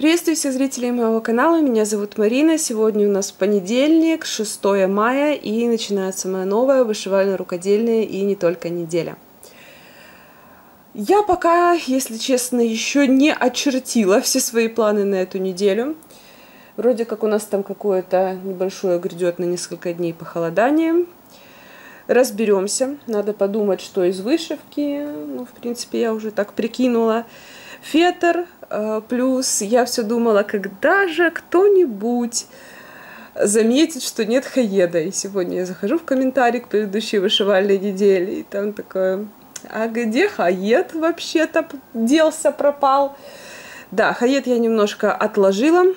Приветствую всех зрителей моего канала, меня зовут Марина. Сегодня у нас понедельник, 6 мая, и начинается моя новая вышивально-рукодельная и не только неделя. Я пока, если честно, еще не очертила все свои планы на эту неделю. Вроде как у нас там какое-то небольшое грядет на несколько дней похолодание. Разберемся. Надо подумать, что из вышивки. Ну, в принципе, я уже так прикинула. Фетр, э, плюс я все думала, когда же кто-нибудь заметит, что нет хаеда. И сегодня я захожу в комментарий к предыдущей вышивальной неделе, и там такое, а где хаед вообще-то делся, пропал? Да, хаед я немножко отложила,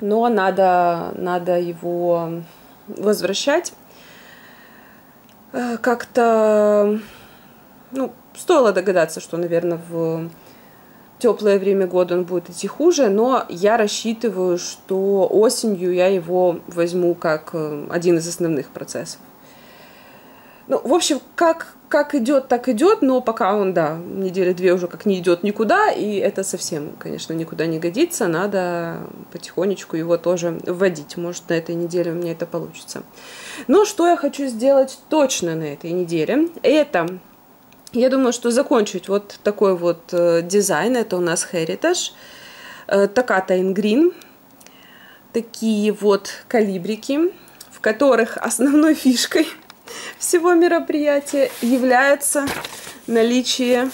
но надо, надо его возвращать. Э, как-то, ну, стоило догадаться, что, наверное, в теплое время года он будет идти хуже, но я рассчитываю, что осенью я его возьму как э, один из основных процессов. Ну, в общем, как, как идет, так идет, но пока он, да, недели две уже как не идет никуда, и это совсем, конечно, никуда не годится, надо потихонечку его тоже вводить. Может, на этой неделе у меня это получится. Но что я хочу сделать точно на этой неделе, это я думаю, что закончить вот такой вот э, дизайн. Это у нас Heritage. Э, Takata in Green. Такие вот калибрики, в которых основной фишкой всего мероприятия является наличие...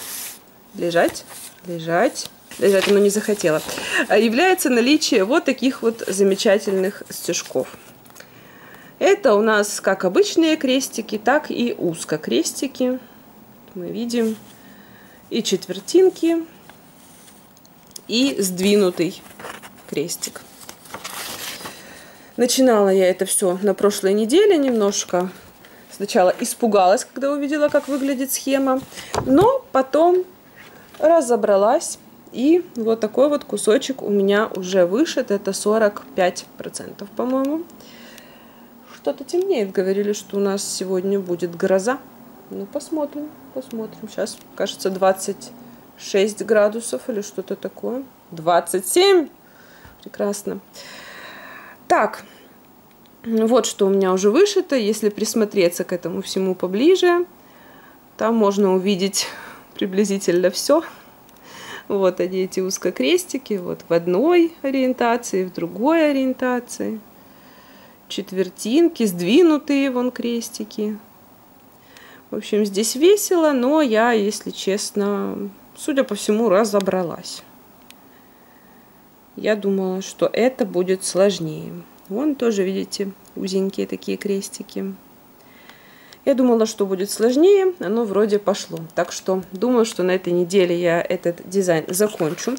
Лежать, лежать, лежать, оно не захотело. А является наличие вот таких вот замечательных стежков. Это у нас как обычные крестики, так и узкокрестики. крестики мы видим и четвертинки, и сдвинутый крестик. Начинала я это все на прошлой неделе немножко. Сначала испугалась, когда увидела, как выглядит схема, но потом разобралась. И вот такой вот кусочек у меня уже вышит. Это 45%, по-моему. Что-то темнеет. Говорили, что у нас сегодня будет гроза. Ну, посмотрим, посмотрим. Сейчас, кажется, 26 градусов или что-то такое. 27! Прекрасно. Так, вот что у меня уже вышито. Если присмотреться к этому всему поближе, там можно увидеть приблизительно все. Вот они, эти узкокрестики, вот в одной ориентации, в другой ориентации. Четвертинки, сдвинутые вон крестики. В общем, здесь весело, но я, если честно, судя по всему, разобралась. Я думала, что это будет сложнее. Вон тоже, видите, узенькие такие крестики. Я думала, что будет сложнее, оно вроде пошло. Так что думаю, что на этой неделе я этот дизайн закончу.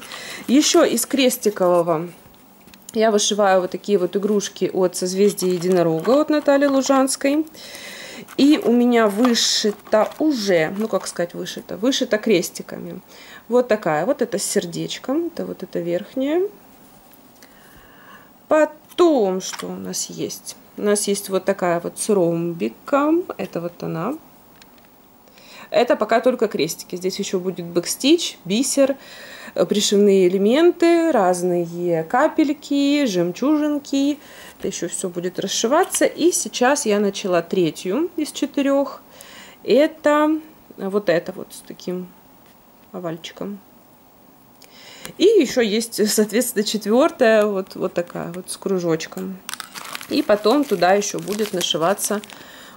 Еще из крестикового я вышиваю вот такие вот игрушки от созвездия единорога от Натальи Лужанской. И у меня вышито уже, ну как сказать вышито, вышито крестиками. Вот такая, вот это с сердечком, это вот это верхнее. Потом, что у нас есть? У нас есть вот такая вот с ромбиком, это вот она. Это пока только крестики. Здесь еще будет бэкстич, бисер, э, пришивные элементы, разные капельки, жемчужинки. Еще все будет расшиваться. И сейчас я начала третью из четырех. Это вот это вот с таким овальчиком. И еще есть, соответственно, четвертая, вот, вот такая вот с кружочком. И потом туда еще будет нашиваться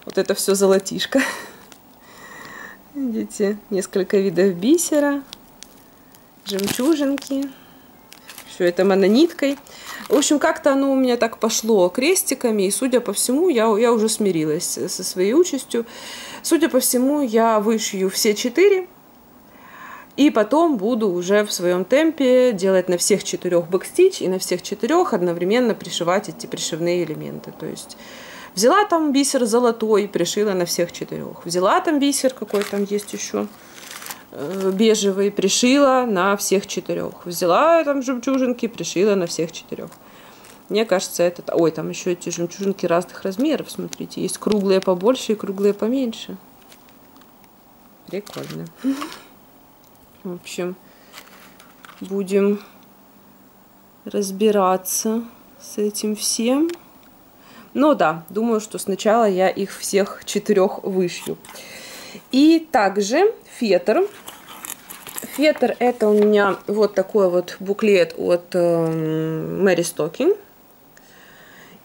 вот это все золотишко. Видите, несколько видов бисера, жемчужинки. Все это монониткой. В общем, как-то оно у меня так пошло крестиками, и, судя по всему, я, я уже смирилась со своей участью. Судя по всему, я вышью все четыре, и потом буду уже в своем темпе делать на всех четырех бэкстич и на всех четырех одновременно пришивать эти пришивные элементы. То есть Взяла там бисер золотой, пришила на всех четырех. Взяла там бисер, какой там есть еще, бежевый, пришила на всех четырех. Взяла там жемчужинки, пришила на всех четырех. Мне кажется, это... Ой, там еще эти жемчужинки разных размеров, смотрите. Есть круглые побольше и круглые поменьше. Прикольно. В общем, будем разбираться с этим всем. Но да, думаю, что сначала я их всех четырех вышью. И также фетр. Фетр это у меня вот такой вот буклет от Мэри Стокин.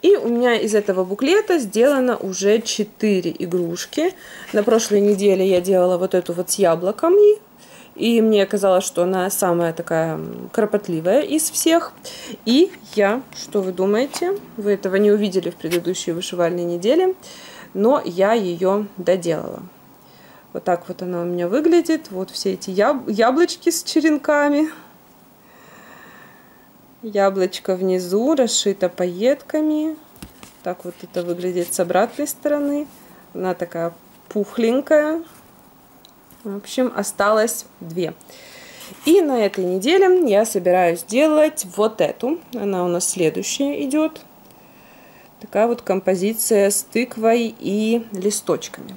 И у меня из этого буклета сделано уже 4 игрушки. На прошлой неделе я делала вот эту вот с яблоками. И мне казалось, что она самая такая кропотливая из всех. И я, что вы думаете? Вы этого не увидели в предыдущей вышивальной неделе. Но я ее доделала. Вот так вот она у меня выглядит. Вот все эти яб яблочки с черенками. Яблочко внизу расшито пайетками. Так вот это выглядит с обратной стороны. Она такая пухленькая. В общем, осталось две. И на этой неделе я собираюсь делать вот эту. Она у нас следующая идет. Такая вот композиция с тыквой и листочками.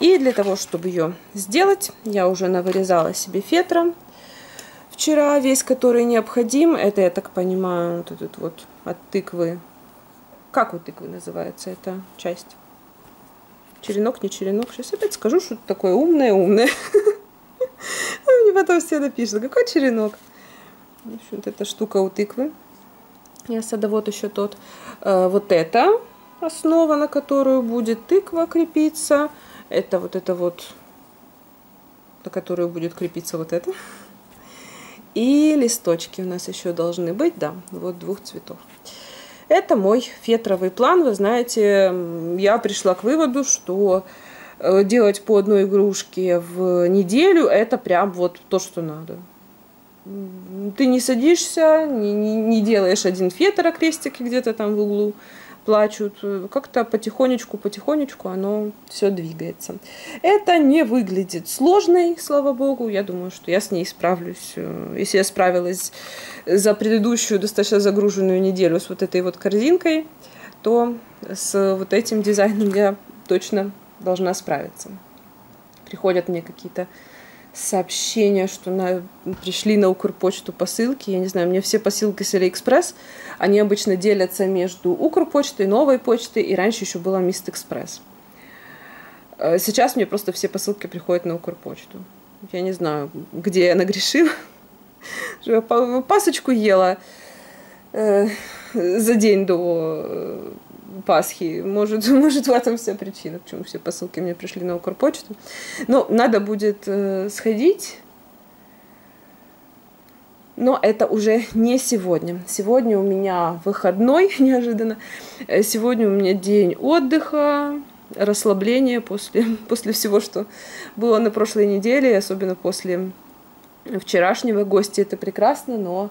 И для того, чтобы ее сделать, я уже навырезала себе фетра вчера весь, который необходим. Это, я так понимаю, вот этот вот от тыквы. Как у тыквы называется эта часть? Черенок, не черенок. Сейчас опять скажу, что такое умное-умное. Мне потом все напишут, какой черенок. Вот эта штука у тыквы. Я садовод еще тот. Э, вот это основа, на которую будет тыква крепиться. Это вот это вот, на которую будет крепиться вот это. И листочки у нас еще должны быть, да, вот двух цветов. Это мой фетровый план. Вы знаете, я пришла к выводу, что э, делать по одной игрушке в неделю это прям вот то, что надо. Ты не садишься, не, не, не делаешь один фетр, а крестики где-то там в углу плачут. Как-то потихонечку, потихонечку оно все двигается. Это не выглядит сложной, слава богу. Я думаю, что я с ней справлюсь. Если я справилась за предыдущую достаточно загруженную неделю с вот этой вот корзинкой, то с вот этим дизайном я точно должна справиться. Приходят мне какие-то сообщения, что на, пришли на Укрпочту посылки. Я не знаю, мне все посылки с Алиэкспресс, они обычно делятся между Укрпочтой, Новой почтой, и раньше еще была Мист Экспресс. Э, сейчас мне просто все посылки приходят на Укрпочту. Я не знаю, где я нагрешила. Пасочку ела э, за день до э, Пасхи. Может, может, в этом вся причина, почему все посылки мне пришли на Укрпочту. Но надо будет э, сходить. Но это уже не сегодня. Сегодня у меня выходной, неожиданно. Э, сегодня у меня день отдыха, расслабления после, после всего, что было на прошлой неделе, особенно после вчерашнего. Гости это прекрасно, но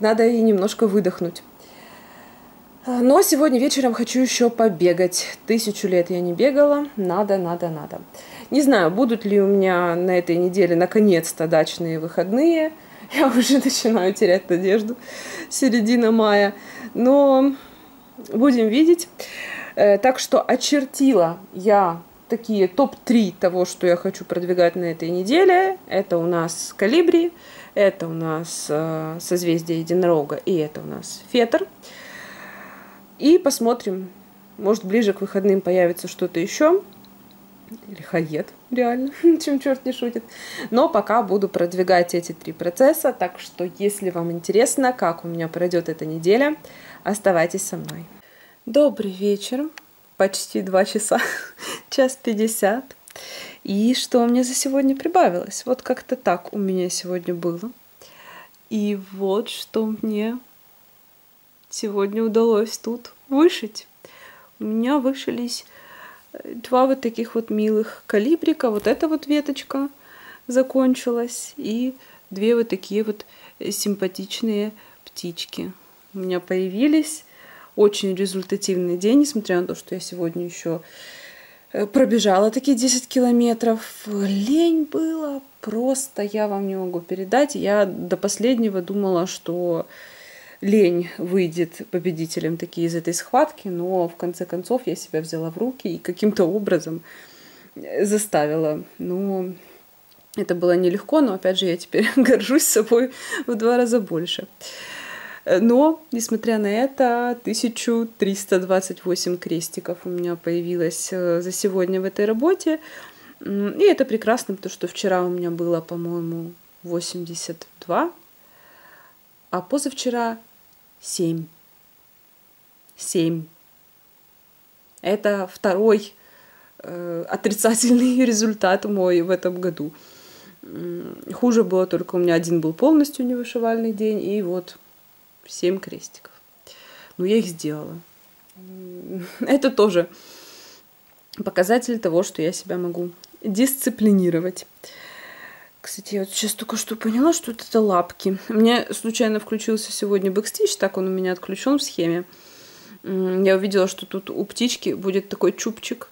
надо и немножко выдохнуть. Но сегодня вечером хочу еще побегать. Тысячу лет я не бегала. Надо, надо, надо. Не знаю, будут ли у меня на этой неделе наконец-то дачные выходные. Я уже начинаю терять надежду. Середина мая. Но будем видеть. Э, так что очертила я такие топ-3 того, что я хочу продвигать на этой неделе. Это у нас калибри, это у нас э, созвездие единорога и это у нас фетр. И посмотрим, может ближе к выходным появится что-то еще. Или хаед, реально, чем черт не шутит. Но пока буду продвигать эти три процесса, так что если вам интересно, как у меня пройдет эта неделя, оставайтесь со мной. Добрый вечер, почти два часа, час пятьдесят. И что у меня за сегодня прибавилось? Вот как-то так у меня сегодня было. И вот что мне сегодня удалось тут вышить. У меня вышились э, два вот таких вот милых калибрика. Вот эта вот веточка закончилась. И две вот такие вот симпатичные птички у меня появились. Очень результативный день, несмотря на то, что я сегодня еще э, пробежала такие 10 километров. Лень было просто, я вам не могу передать. Я до последнего думала, что лень выйдет победителем такие из этой схватки, но в конце концов я себя взяла в руки и каким-то образом заставила. Ну, это было нелегко, но опять же я теперь горжусь собой в два раза больше. Но, несмотря на это, 1328 крестиков у меня появилось э, за сегодня в этой работе. И это прекрасно, потому что вчера у меня было, по-моему, 82, а позавчера 7. 7. Это второй э, отрицательный результат мой в этом году. Хуже было только у меня один был полностью невышивальный день, и вот 7 крестиков. Но я их сделала. Это тоже показатель того, что я себя могу дисциплинировать. Кстати, я вот сейчас только что поняла, что это лапки. Мне случайно включился сегодня бэкстич, так он у меня отключен в схеме. Я увидела, что тут у птички будет такой чубчик,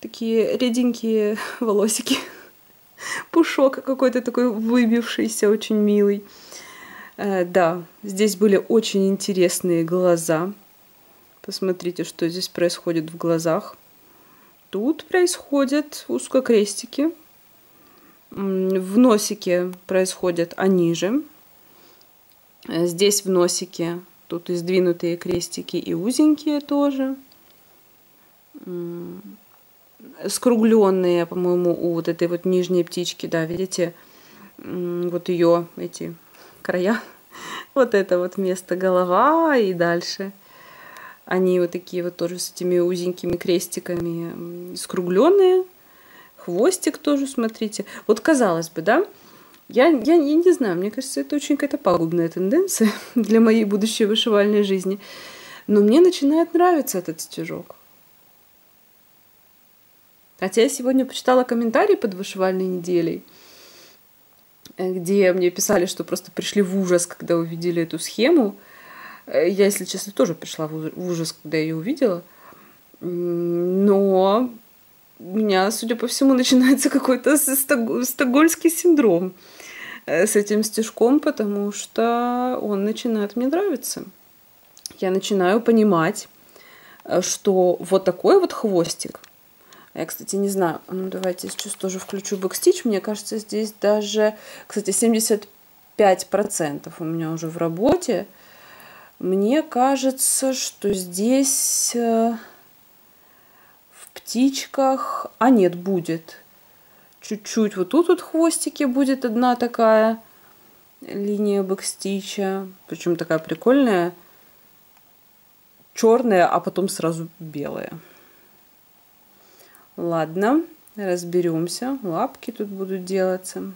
такие реденькие волосики, пушок какой-то такой выбившийся, очень милый. Э, да, здесь были очень интересные глаза. Посмотрите, что здесь происходит в глазах. Тут происходят узкокрестики. В носике происходят они же. Э, здесь в носике тут и сдвинутые крестики, и узенькие тоже. Скругленные, по-моему, у вот этой вот нижней птички, да, видите, вот ее эти края. Вот это вот место голова и дальше. Они вот такие вот тоже с этими узенькими крестиками скругленные. Хвостик тоже, смотрите. Вот казалось бы, да, я, я, я не знаю, мне кажется, это очень какая-то пагубная тенденция для моей будущей вышивальной жизни. Но мне начинает нравиться этот стежок. Хотя я сегодня почитала комментарии под вышивальной неделей, э, где мне писали, что просто пришли в ужас, когда увидели эту схему. Э, я, если честно, тоже пришла в ужас, когда ее увидела. Но меня, судя по всему, начинается какой-то стокгольмский синдром э, с этим стежком, потому что он начинает мне нравиться. Я начинаю понимать, э, что вот такой вот хвостик. Я, кстати, не знаю. Ну, давайте сейчас тоже включу бэкстич. Мне кажется, здесь даже, кстати, 75% у меня уже в работе. Мне кажется, что здесь э, птичках... А нет, будет. Чуть-чуть вот тут вот хвостики будет одна такая линия бэкстича. Причем такая прикольная. Черная, а потом сразу белая. Ладно, разберемся. Лапки тут будут делаться.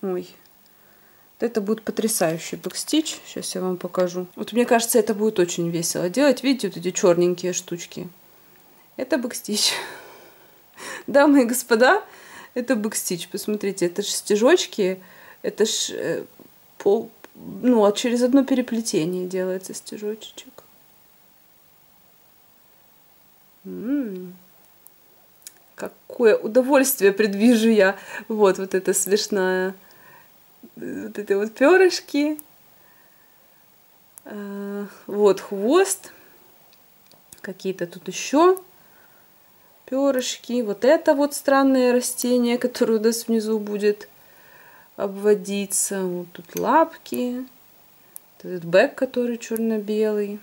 Ой, это будет потрясающий бэкстич. Сейчас я вам покажу. Вот мне кажется, это будет очень весело делать. Видите, вот эти черненькие штучки. Это бэкстич. Дамы и господа, это бэкстич. Посмотрите, это же стежочки. Это ж э, пол, ну, а через одно переплетение делается стежочек. М-м-м. Какое удовольствие предвижу я. Вот, вот это смешная вот эти вот перышки. А, вот хвост. Какие-то тут еще перышки. Вот это вот странное растение, которое у нас внизу будет обводиться. Вот тут лапки. Этот бэк, который черно-белый.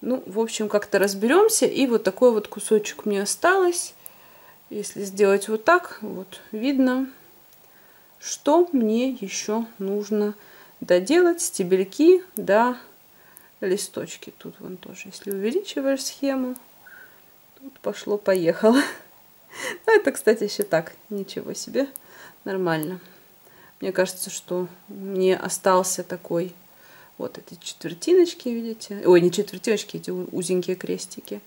Ну, в общем, как-то разберемся. И вот такой вот кусочек мне осталось. Если сделать вот так, вот видно, что мне еще нужно доделать? Стебельки, да, листочки. Тут вон тоже, если увеличиваешь схему, тут пошло-поехало. Ну, это, кстати, еще так, ничего себе, нормально. Мне кажется, что мне остался такой вот эти четвертиночки, видите? Ой, не четвертиночки, эти узенькие крестики.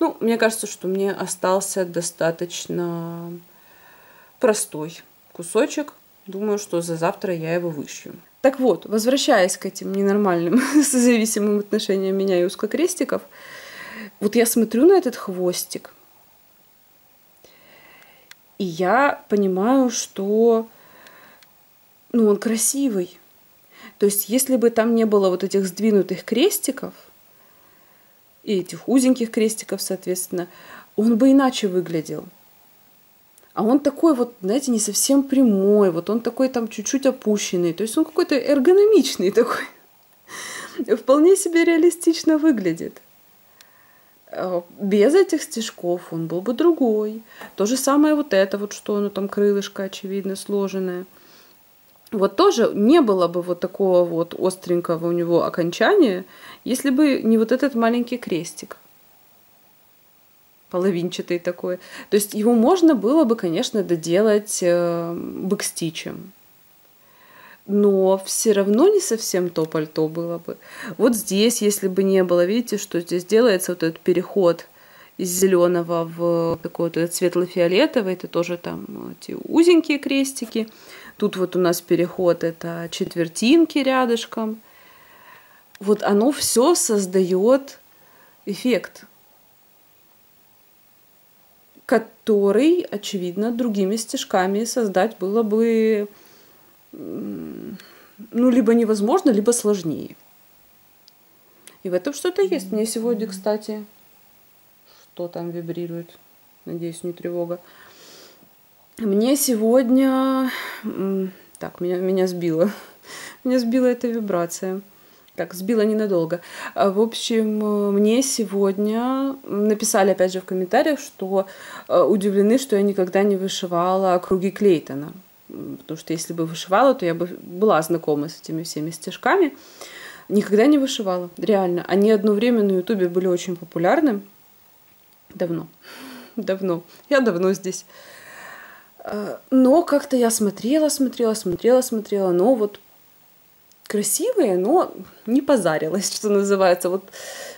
Ну, мне кажется, что мне остался достаточно простой кусочек Думаю, что за завтра я его вышью. Так вот, возвращаясь к этим ненормальным созависимым отношениям меня и узкокрестиков, вот я смотрю на этот хвостик, и я понимаю, что ну, он красивый. То есть, если бы там не было вот этих сдвинутых крестиков, и этих узеньких крестиков, соответственно, он бы иначе выглядел. А он такой вот, знаете, не совсем прямой, вот он такой там чуть-чуть опущенный. То есть он какой-то эргономичный такой. вполне себе реалистично выглядит. Э, без этих стежков он был бы другой. То же самое вот это вот, что оно там крылышко, очевидно, сложенное. Вот тоже не было бы вот такого вот остренького у него окончания, если бы не вот этот маленький крестик половинчатый такой. То есть его можно было бы, конечно, доделать э, бэкстичем. Но все равно не совсем то пальто было бы. Вот здесь, если бы не было, видите, что здесь делается вот этот переход из зеленого в такой вот светло-фиолетовый, это тоже там эти узенькие крестики. Тут вот у нас переход, это четвертинки рядышком. Вот оно все создает эффект который, очевидно, другими стежками создать было бы ну, либо невозможно, либо сложнее. И в этом что-то есть. Мне сегодня, кстати, что там вибрирует? Надеюсь, не тревога. Мне сегодня... Так, меня, меня сбило. Меня сбила эта вибрация. Так, сбила ненадолго. А, в общем, мне сегодня написали, опять же, в комментариях, что э, удивлены, что я никогда не вышивала круги Клейтона. Потому что если бы вышивала, то я бы была знакома с этими всеми стежками. Никогда не вышивала, реально. Они одно время на Ютубе были очень популярны. Давно. Давно. Я давно здесь. А, но как-то я смотрела, смотрела, смотрела, смотрела. Но вот красивые, но не позарилась, что называется. Вот,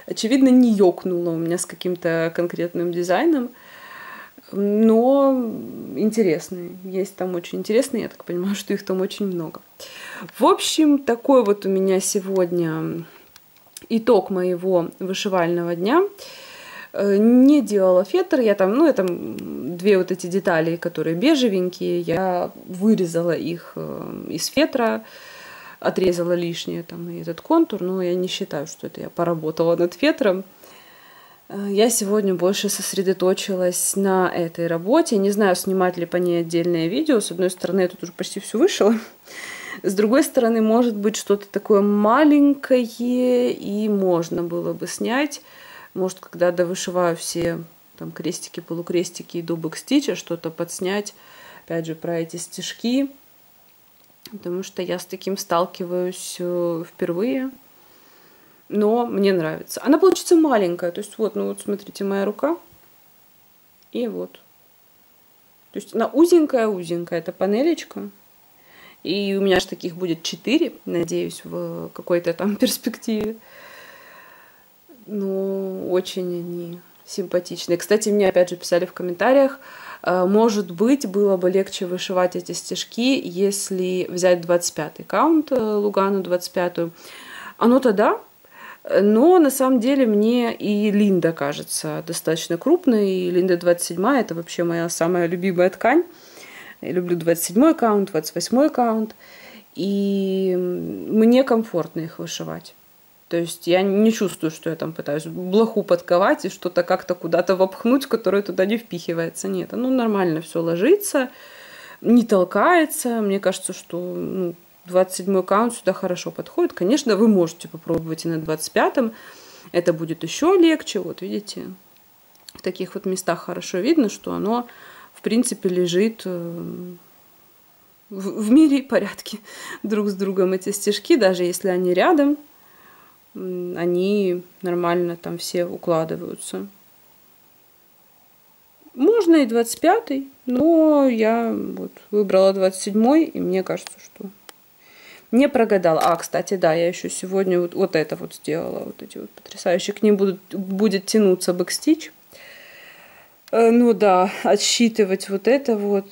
очевидно, не ёкнула у меня с каким-то конкретным дизайном. Но интересные. Есть там очень интересные, я так понимаю, что их там очень много. В общем, такой вот у меня сегодня итог моего вышивального дня. Э, не делала фетр, я там, ну, там две вот эти детали, которые бежевенькие, я вырезала их э, из фетра, отрезала лишнее там и этот контур, но я не считаю, что это я поработала над фетром. Э, я сегодня больше сосредоточилась на этой работе. Не знаю, снимать ли по ней отдельное видео. С одной стороны, я тут уже почти все вышло. С другой стороны, может быть, что-то такое маленькое, и можно было бы снять. Может, когда довышиваю все там крестики, полукрестики и до бэкстича, что-то подснять. Опять же, про эти стежки потому что я с таким сталкиваюсь э, впервые. Но мне нравится. Она получится маленькая. То есть вот, ну вот смотрите, моя рука. И вот. То есть она узенькая-узенькая. Это панелечка. И у меня же таких будет четыре, надеюсь, в какой-то там перспективе. Ну, очень они симпатичные. Кстати, мне опять же писали в комментариях, Э, может быть, было бы легче вышивать эти стежки, если взять 25-й каунт, э, Лугану 25-ю. Оно тогда, но на самом деле мне и Линда кажется достаточно крупной. И Линда 27 это вообще моя самая любимая ткань. Я люблю 27 каунт, 28 каунт. И мне комфортно их вышивать. То есть я не чувствую, что я там пытаюсь блоху подковать и что-то как-то куда-то вопхнуть, которое туда не впихивается. Нет, оно нормально все ложится, не толкается. Мне кажется, что ну, 27-й каунт сюда хорошо подходит. Конечно, вы можете попробовать и на 25-м. Это будет еще легче. Вот видите, в таких вот местах хорошо видно, что оно, в принципе, лежит э, в мире и порядке друг с другом эти стежки, даже если они рядом, они нормально там все укладываются. Можно и 25-й, но я вот выбрала 27-й, и мне кажется, что не прогадала. А, кстати, да, я еще сегодня вот, вот это вот сделала, вот эти вот потрясающие. К ним будут, будет тянуться бэкстич. Э, ну да, отсчитывать вот это вот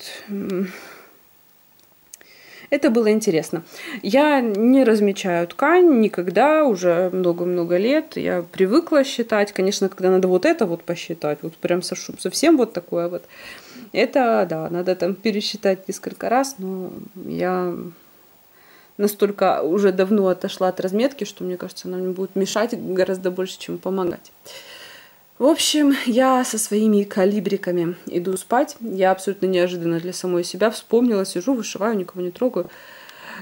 это было интересно. Я не размечаю ткань никогда, уже много-много лет. Я привыкла считать. Конечно, когда надо вот это вот посчитать, вот прям совсем вот такое вот. Это, да, надо там пересчитать несколько раз, но я настолько уже давно отошла от разметки, что мне кажется, она мне будет мешать гораздо больше, чем помогать. В общем, я со своими калибриками иду спать. Я абсолютно неожиданно для самой себя вспомнила, сижу, вышиваю, никого не трогаю.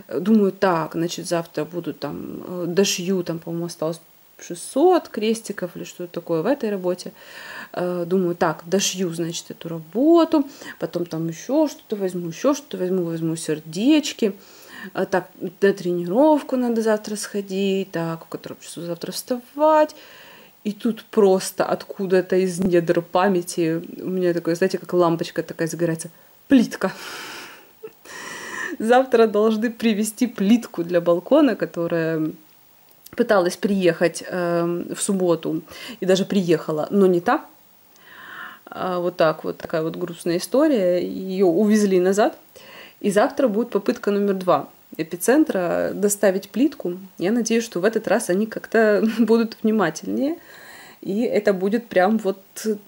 Думаю, так, значит, завтра буду там, э, дошью, там, по-моему, осталось 600 крестиков или что-то такое в этой работе. Э, думаю, так, дошью, значит, эту работу, потом там еще что-то возьму, еще что-то возьму, возьму сердечки. Э, так, на тренировку надо завтра сходить, так, в котором часу завтра вставать. И тут просто откуда-то из недр памяти у меня такое, знаете, как лампочка такая загорается. Плитка. Завтра должны привезти плитку для балкона, которая пыталась приехать э, в субботу и даже приехала, но не та. А вот так вот такая вот грустная история. Ее увезли назад. И завтра будет попытка номер два эпицентра доставить плитку. Я надеюсь, что в этот раз они как-то будут внимательнее. И это будет прям вот,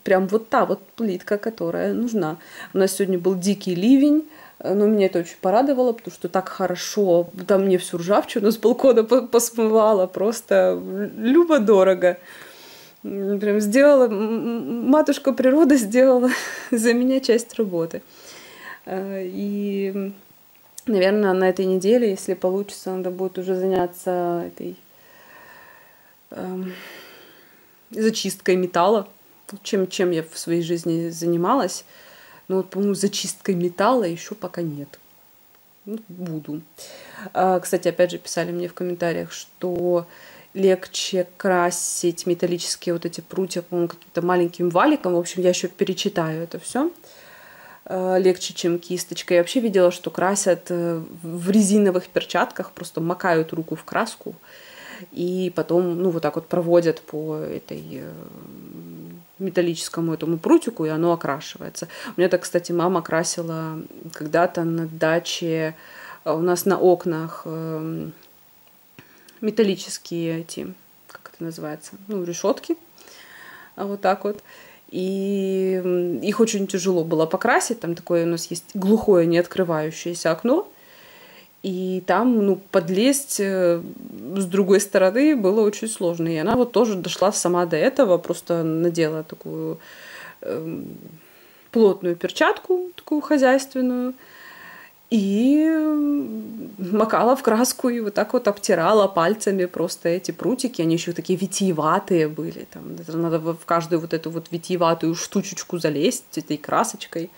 прям вот та вот плитка, которая нужна. У нас сегодня был дикий ливень, но меня это очень порадовало, потому что так хорошо, там мне всю ржавчину с балкона посмывало, просто любо-дорого. Прям сделала, матушка природа сделала за меня часть работы. Э, и, наверное, на этой неделе, если получится, надо будет уже заняться этой эм, зачисткой металла, чем, чем я в своей жизни занималась. Но вот, по-моему, зачисткой металла еще пока нет. Ну, буду. А, кстати, опять же, писали мне в комментариях, что легче красить металлические вот эти прутья, по-моему, каким-то маленьким валиком. В общем, я еще перечитаю это все легче, чем кисточкой. Я вообще видела, что красят э, в резиновых перчатках, просто макают руку в краску и потом, ну, вот так вот проводят по этой э, металлическому этому прутику, и оно окрашивается. У меня так, кстати, мама красила когда-то на даче э, у нас на окнах металлические эти, как это называется, ну, решетки, вот так вот. И их очень тяжело было покрасить. Там такое у нас есть глухое, не открывающееся окно. И там, ну, подлезть э, с другой стороны было очень сложно. И она вот тоже дошла сама до этого, просто надела такую э, плотную перчатку, такую хозяйственную, и макала в краску и вот так вот обтирала пальцами просто эти прутики. Они еще такие витиеватые были. Там надо в каждую вот эту вот витиеватую штучечку залезть этой красочкой.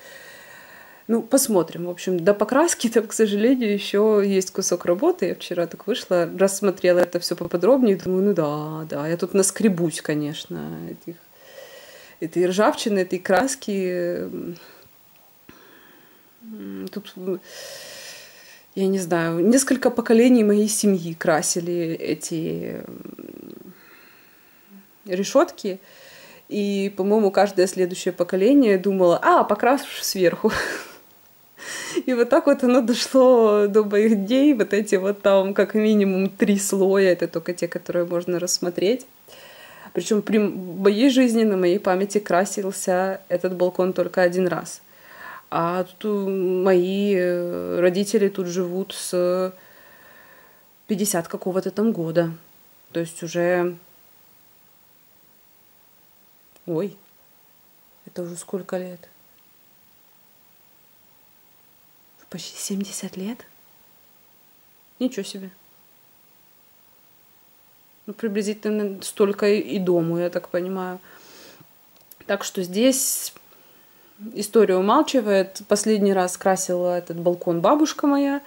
Ну, посмотрим. В общем, до покраски там, к сожалению, еще есть кусок работы. Я вчера так вышла, рассмотрела это все поподробнее, думаю, ну да, да, я тут наскребусь, конечно, этих, этой ржавчины, этой краски. Тут, я не знаю, несколько поколений моей семьи красили эти решетки. И, по-моему, каждое следующее поколение думало, а, покрашу сверху. И вот так вот оно дошло до моих дней. Вот эти вот там как минимум три слоя. Это только те, которые можно рассмотреть. Причем при моей жизни, на моей памяти красился этот балкон только один раз. А тут мои э, родители тут живут с 50 какого-то там года. То есть уже... Ой, это уже сколько лет? Почти 70 лет? Ничего себе. Ну, приблизительно столько и дому, я так понимаю. Так что здесь история умалчивает. Последний раз красила этот балкон бабушка моя.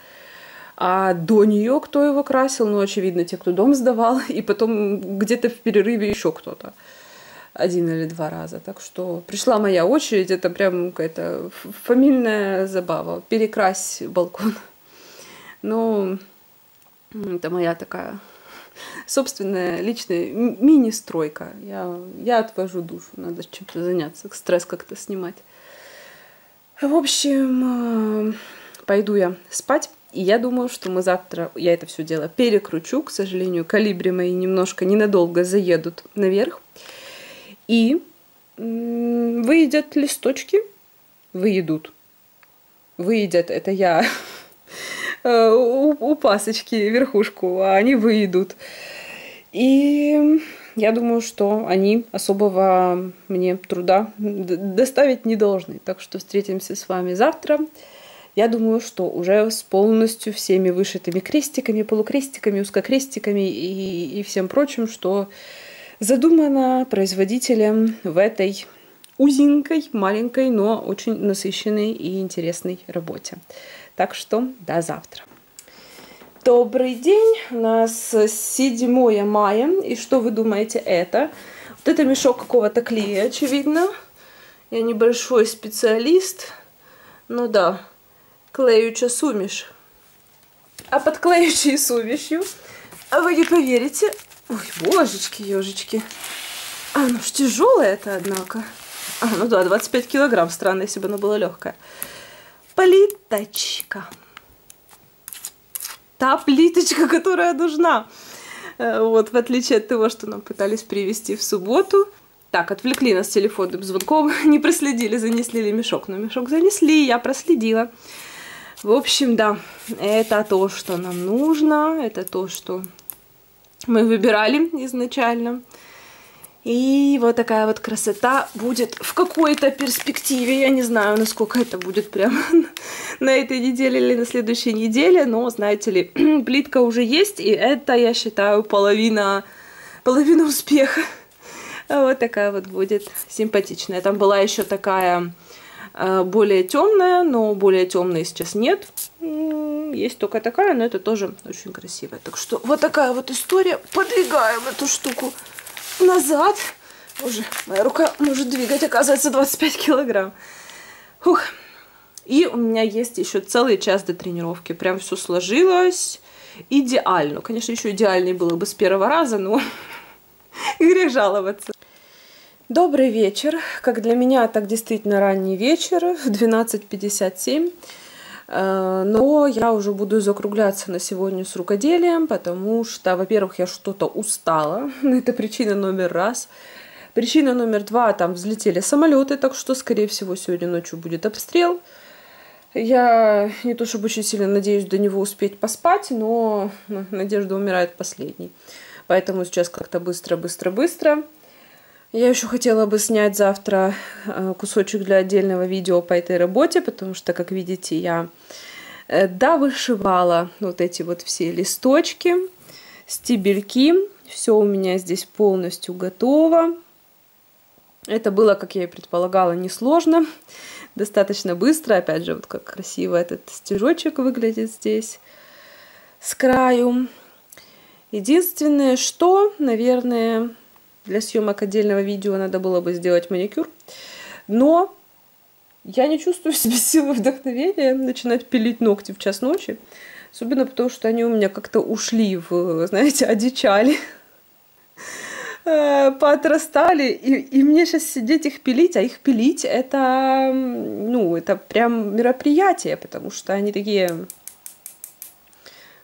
А до нее кто его красил? Ну, очевидно, те, кто дом сдавал. И потом где-то в перерыве еще кто-то один или два раза. Так что пришла моя очередь, это прям какая-то фамильная забава. Перекрась балкон. Ну, это моя такая собственная личная мини-стройка. Я, я отвожу душу, надо чем-то заняться, стресс как-то снимать. В общем, э, пойду я спать. И я думаю, что мы завтра, я это все дело перекручу, к сожалению, калибри мои немножко ненадолго заедут наверх. И выедят листочки, выедут. Выедят, это я э, у, у пасочки верхушку, а они выедут. И я думаю, что они особого мне труда доставить не должны. Так что встретимся с вами завтра. я думаю, что уже с полностью всеми вышитыми крестиками, полукрестиками, узкокрестиками и, и всем прочим, что задумано производителем в этой узенькой, маленькой, но очень насыщенной и интересной работе. Так что до завтра. Добрый день, у нас 7 мая, и что вы думаете это? Вот это мешок какого-то клея, очевидно. Я небольшой специалист, ну да, клеюча сумеш. А под клеючей сумешью, а вы не поверите, ой, божечки, ежечки, а ну ж тяжелое это, однако. А, ну да, 25 килограмм, странно, если бы оно было легкое. Плиточка та плиточка, которая нужна. Э, вот, в отличие от того, что нам пытались привезти в субботу. Так, отвлекли нас телефонным звонком, не проследили, занесли ли мешок. Но мешок занесли, я проследила. В общем, да, это то, что нам нужно, это то, что мы выбирали изначально. И вот такая вот красота будет в какой-то перспективе. Я не знаю, насколько это будет прямо на этой неделе или на следующей неделе, но, знаете ли, плитка уже есть, и это, я считаю, половина, половина успеха. Вот такая вот будет симпатичная. Там была еще такая э, более темная, но более темной сейчас нет. Есть только такая, но это тоже очень красивая. Так что вот такая вот история. Подвигаем эту штуку назад. Уже моя рука может двигать, оказывается, 25 килограмм. Фух. И у меня есть еще целый час до тренировки. Прям все сложилось идеально. Конечно, еще идеальнее было бы с первого раза, но грех жаловаться. Добрый вечер. Как для меня, так действительно ранний вечер, в 12.57. Э, но я уже буду закругляться на сегодня с рукоделием, потому что, во-первых, я что-то устала. Это причина номер раз. Причина номер два, там взлетели самолеты, так что, скорее всего, сегодня ночью будет обстрел. Я не то чтобы очень сильно надеюсь до него успеть поспать, но надежда умирает последней. Поэтому сейчас как-то быстро-быстро-быстро. Я еще хотела бы снять завтра э, кусочек для отдельного видео по этой работе, потому что, как видите, я э, да, вышивала вот эти вот все листочки, стебельки. Все у меня здесь полностью готово. Это было, как я и предполагала, несложно, достаточно быстро. Опять же, вот как красиво этот стежочек выглядит здесь с краю. Единственное, что, наверное, для съемок отдельного видео надо было бы сделать маникюр. Но я не чувствую в себе силы вдохновения начинать пилить ногти в час ночи. Особенно потому, что они у меня как-то ушли в, знаете, одичали. Э, поотрастали, и, и мне сейчас сидеть их пилить, а их пилить это, ну, это прям мероприятие, потому что они такие,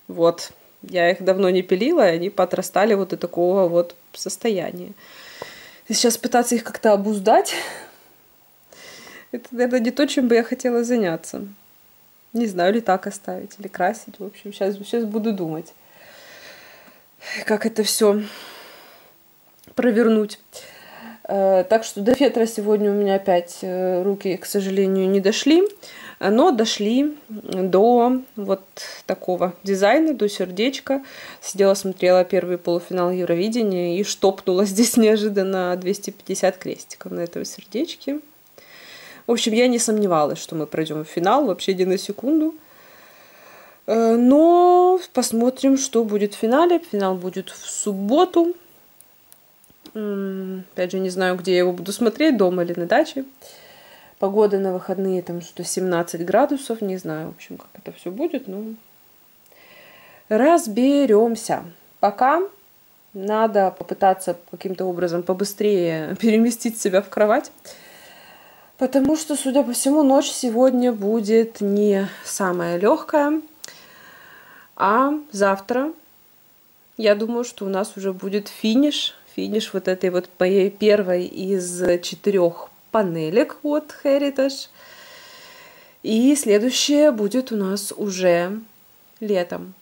вот, я их давно не пилила, и они поотрастали вот до такого вот состояния. И сейчас пытаться их как-то обуздать, это, наверное, не то, чем бы я хотела заняться. Не знаю, ли так оставить, или красить. В общем, сейчас, сейчас буду думать, как это все провернуть. Э, так что до фетра сегодня у меня опять э, руки, к сожалению, не дошли но дошли до вот такого дизайна, до сердечка. Сидела, смотрела первый полуфинал Евровидения и штопнула здесь неожиданно 250 крестиков на этом сердечке. В общем, я не сомневалась, что мы пройдем в финал, вообще ни на секунду. Э, но посмотрим, что будет в финале. Финал будет в субботу. Опять же, не знаю, где я его буду смотреть, дома или на даче. Погода на выходные там что 17 градусов, не знаю, в общем, как это все будет, ну, разберемся. Пока. Надо попытаться каким-то образом побыстрее переместить себя в кровать, потому что, судя по всему, ночь сегодня будет не самая легкая, а завтра, я думаю, что у нас уже будет финиш, финиш вот этой вот моей первой из четырех панелек от Heritage. И следующая будет у нас уже летом.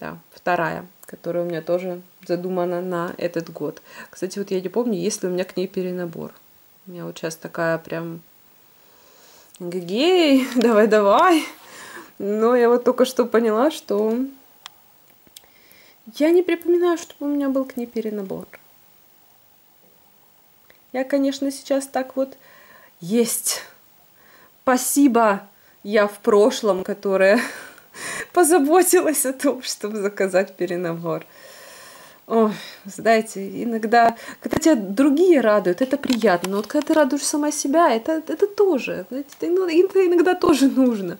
Да, вторая, которая у меня тоже задумана на этот год. Кстати, вот я не помню, есть ли у меня к ней перенабор. У меня вот сейчас такая прям гей, давай-давай. Но я вот только что поняла, что я не припоминаю, чтобы у меня был к ней перенабор. Я, конечно, сейчас так вот есть. Спасибо я в прошлом, которая позаботилась о том, чтобы заказать перенабор. Ой, знаете, иногда, когда тебя другие радуют, это приятно, но вот когда ты радуешь сама себя, это, это тоже, знаете, это иногда тоже нужно.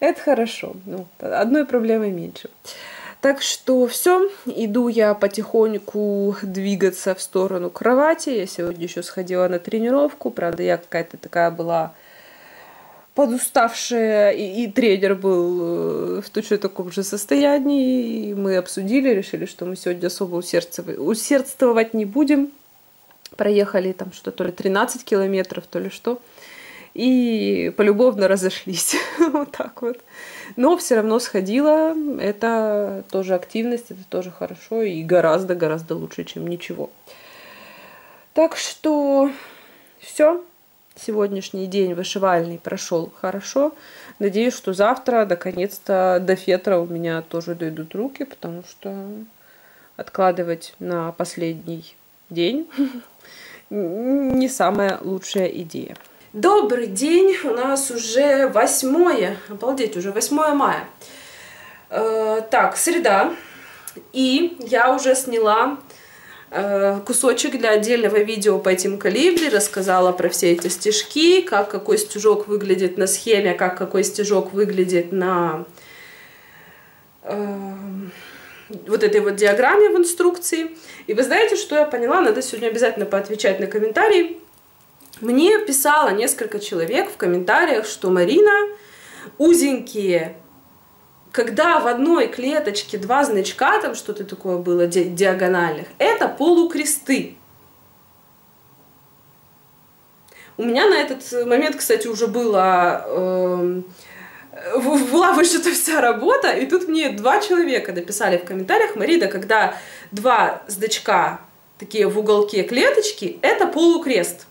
Это хорошо, ну, одной проблемой меньше. Так что все, иду я потихоньку двигаться в сторону кровати. Я сегодня еще сходила на тренировку, правда, я какая-то такая была подуставшая, и, и тренер был э, в точно таком же состоянии, и мы обсудили, решили, что мы сегодня особо усердствовать, усердствовать не будем. Проехали там что то ли 13 километров, то ли что, и полюбовно разошлись. вот так вот. Но все равно сходила, это тоже активность, это тоже хорошо, и гораздо-гораздо лучше, чем ничего. Так что все, сегодняшний день вышивальный прошел хорошо. Надеюсь, что завтра, наконец-то, до фетра у меня тоже дойдут руки, потому что откладывать на последний день не самая лучшая идея. Добрый день! У нас уже 8, обалдеть, уже 8 мая. Э, так, среда. И я уже сняла Э, кусочек для отдельного видео по этим калибре, рассказала про все эти стежки, как какой стежок выглядит на схеме, как какой стежок выглядит на э, вот этой вот диаграмме в инструкции. И вы знаете, что я поняла? Надо сегодня обязательно поотвечать на комментарии. Мне писало несколько человек в комментариях, что Марина, узенькие когда в одной клеточке два значка, там что-то такое было ди диагональных, это полукресты. У меня на этот момент, кстати, уже была, э, была вышита вся работа, и тут мне два человека написали в комментариях, Марида, когда два значка такие в уголке клеточки, это полукрест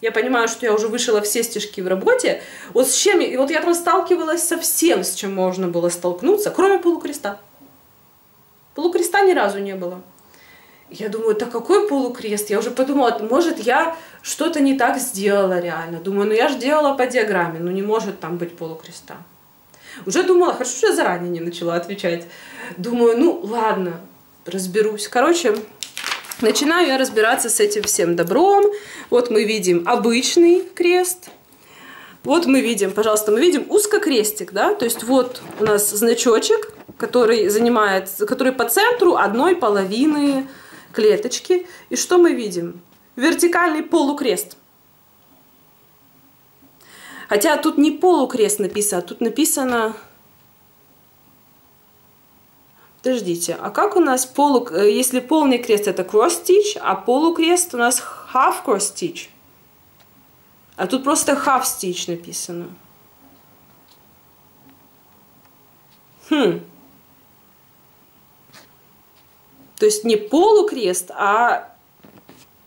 я понимаю, что я уже вышила все стежки в работе, вот с чем, и вот я там сталкивалась со всем, с чем можно было столкнуться, кроме полукреста. Полукреста ни разу не было. Я думаю, да какой полукрест? Я уже подумала, может, я что-то не так сделала реально. Думаю, ну я же делала по диаграмме, ну не может там быть полукреста. Уже думала, хорошо, что я заранее не начала отвечать. Думаю, ну ладно, разберусь. Короче, Начинаю я разбираться с этим всем добром. Вот мы видим обычный крест. Вот мы видим, пожалуйста, мы видим узкокрестик, да, то есть вот у нас значочек, который занимает, который по центру одной половины клеточки. И что мы видим? Вертикальный полукрест. Хотя тут не полукрест написано, а тут написано Подождите, а как у нас полу... Э, если полный крест это cross stitch, а полукрест у нас half cross stitch? А тут просто half stitch написано. Хм. То есть не полукрест, а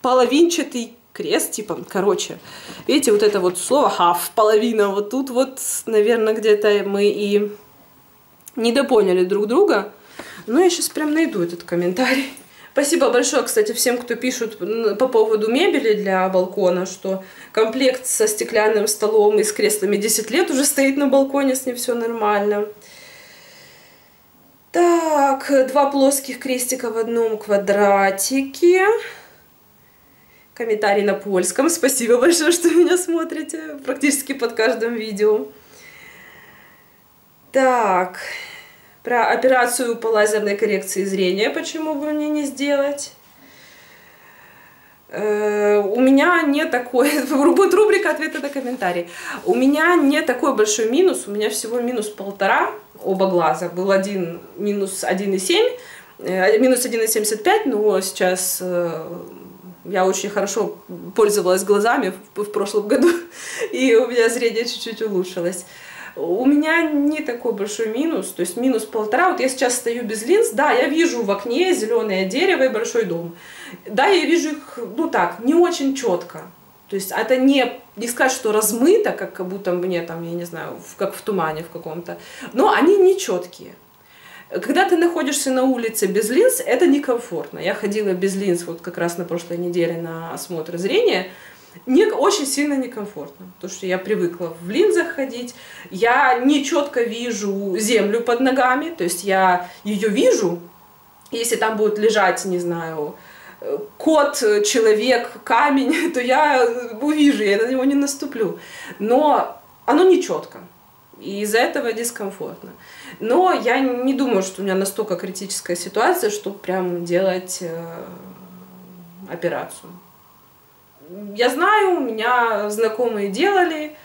половинчатый крест, типа, короче. Видите, вот это вот слово half, половина, вот тут вот, наверное, где-то мы и недопоняли друг друга. Ну, я сейчас прям найду этот комментарий. Спасибо большое, кстати, всем, кто пишут по поводу мебели для балкона, что комплект со стеклянным столом и с креслами 10 лет уже стоит на балконе, с ним все нормально. Так, два плоских крестика в одном квадратике. Комментарий на польском. Спасибо большое, что меня смотрите практически под каждым видео. Так, про операцию по лазерной коррекции зрения, почему бы мне не сделать. Э, у меня не такой, будет рубрика ответы на комментарии. У меня не такой большой минус, у меня всего минус полтора оба глаза. Был один минус 1,7, э, минус 1,75, но сейчас э, я очень хорошо пользовалась глазами в, в прошлом году, и у меня зрение чуть-чуть улучшилось. У меня не такой большой минус, то есть минус полтора. Вот я сейчас стою без линз, да, я вижу в окне зеленое дерево и большой дом. Да, я вижу их, ну так, не очень четко. То есть это не, не сказать, что размыто, как, как будто мне там, я не знаю, как в тумане в каком-то, но они не четкие. Когда ты находишься на улице без линз, это некомфортно. Я ходила без линз вот как раз на прошлой неделе на осмотр зрения, не, очень сильно некомфортно, потому что я привыкла в линзах ходить, я не четко вижу землю под ногами, то есть я ее вижу, если там будет лежать, не знаю, кот, человек, камень, то я увижу, я на него не наступлю. Но оно не четко. И из-за этого дискомфортно. Но я не думаю, что у меня настолько критическая ситуация, чтобы прям делать э, операцию. Я знаю, у меня знакомые делали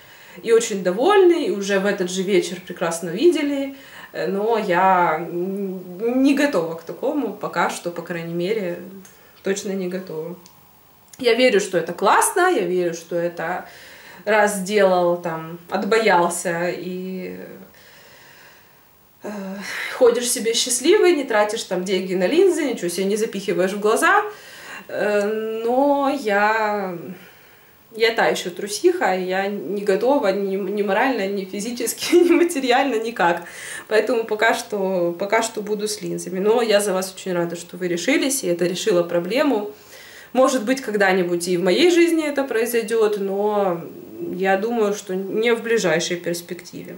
и очень довольны, и уже в этот же вечер прекрасно видели, э, но я не готова к такому пока что, по крайней мере, точно не готова. Я верю, что это классно, я верю, что это раз сделал, там, отбоялся и э, ходишь себе счастливый, не тратишь там деньги на линзы, ничего себе не запихиваешь в глаза. Э, но я, я та еще трусиха, я не готова ни, ни морально, ни физически, ни материально, никак. Поэтому пока что, пока что буду с линзами. Но я за вас очень рада, что вы решились, и это решило проблему. Может быть, когда-нибудь и в моей жизни это произойдет, но я думаю, что не в ближайшей перспективе.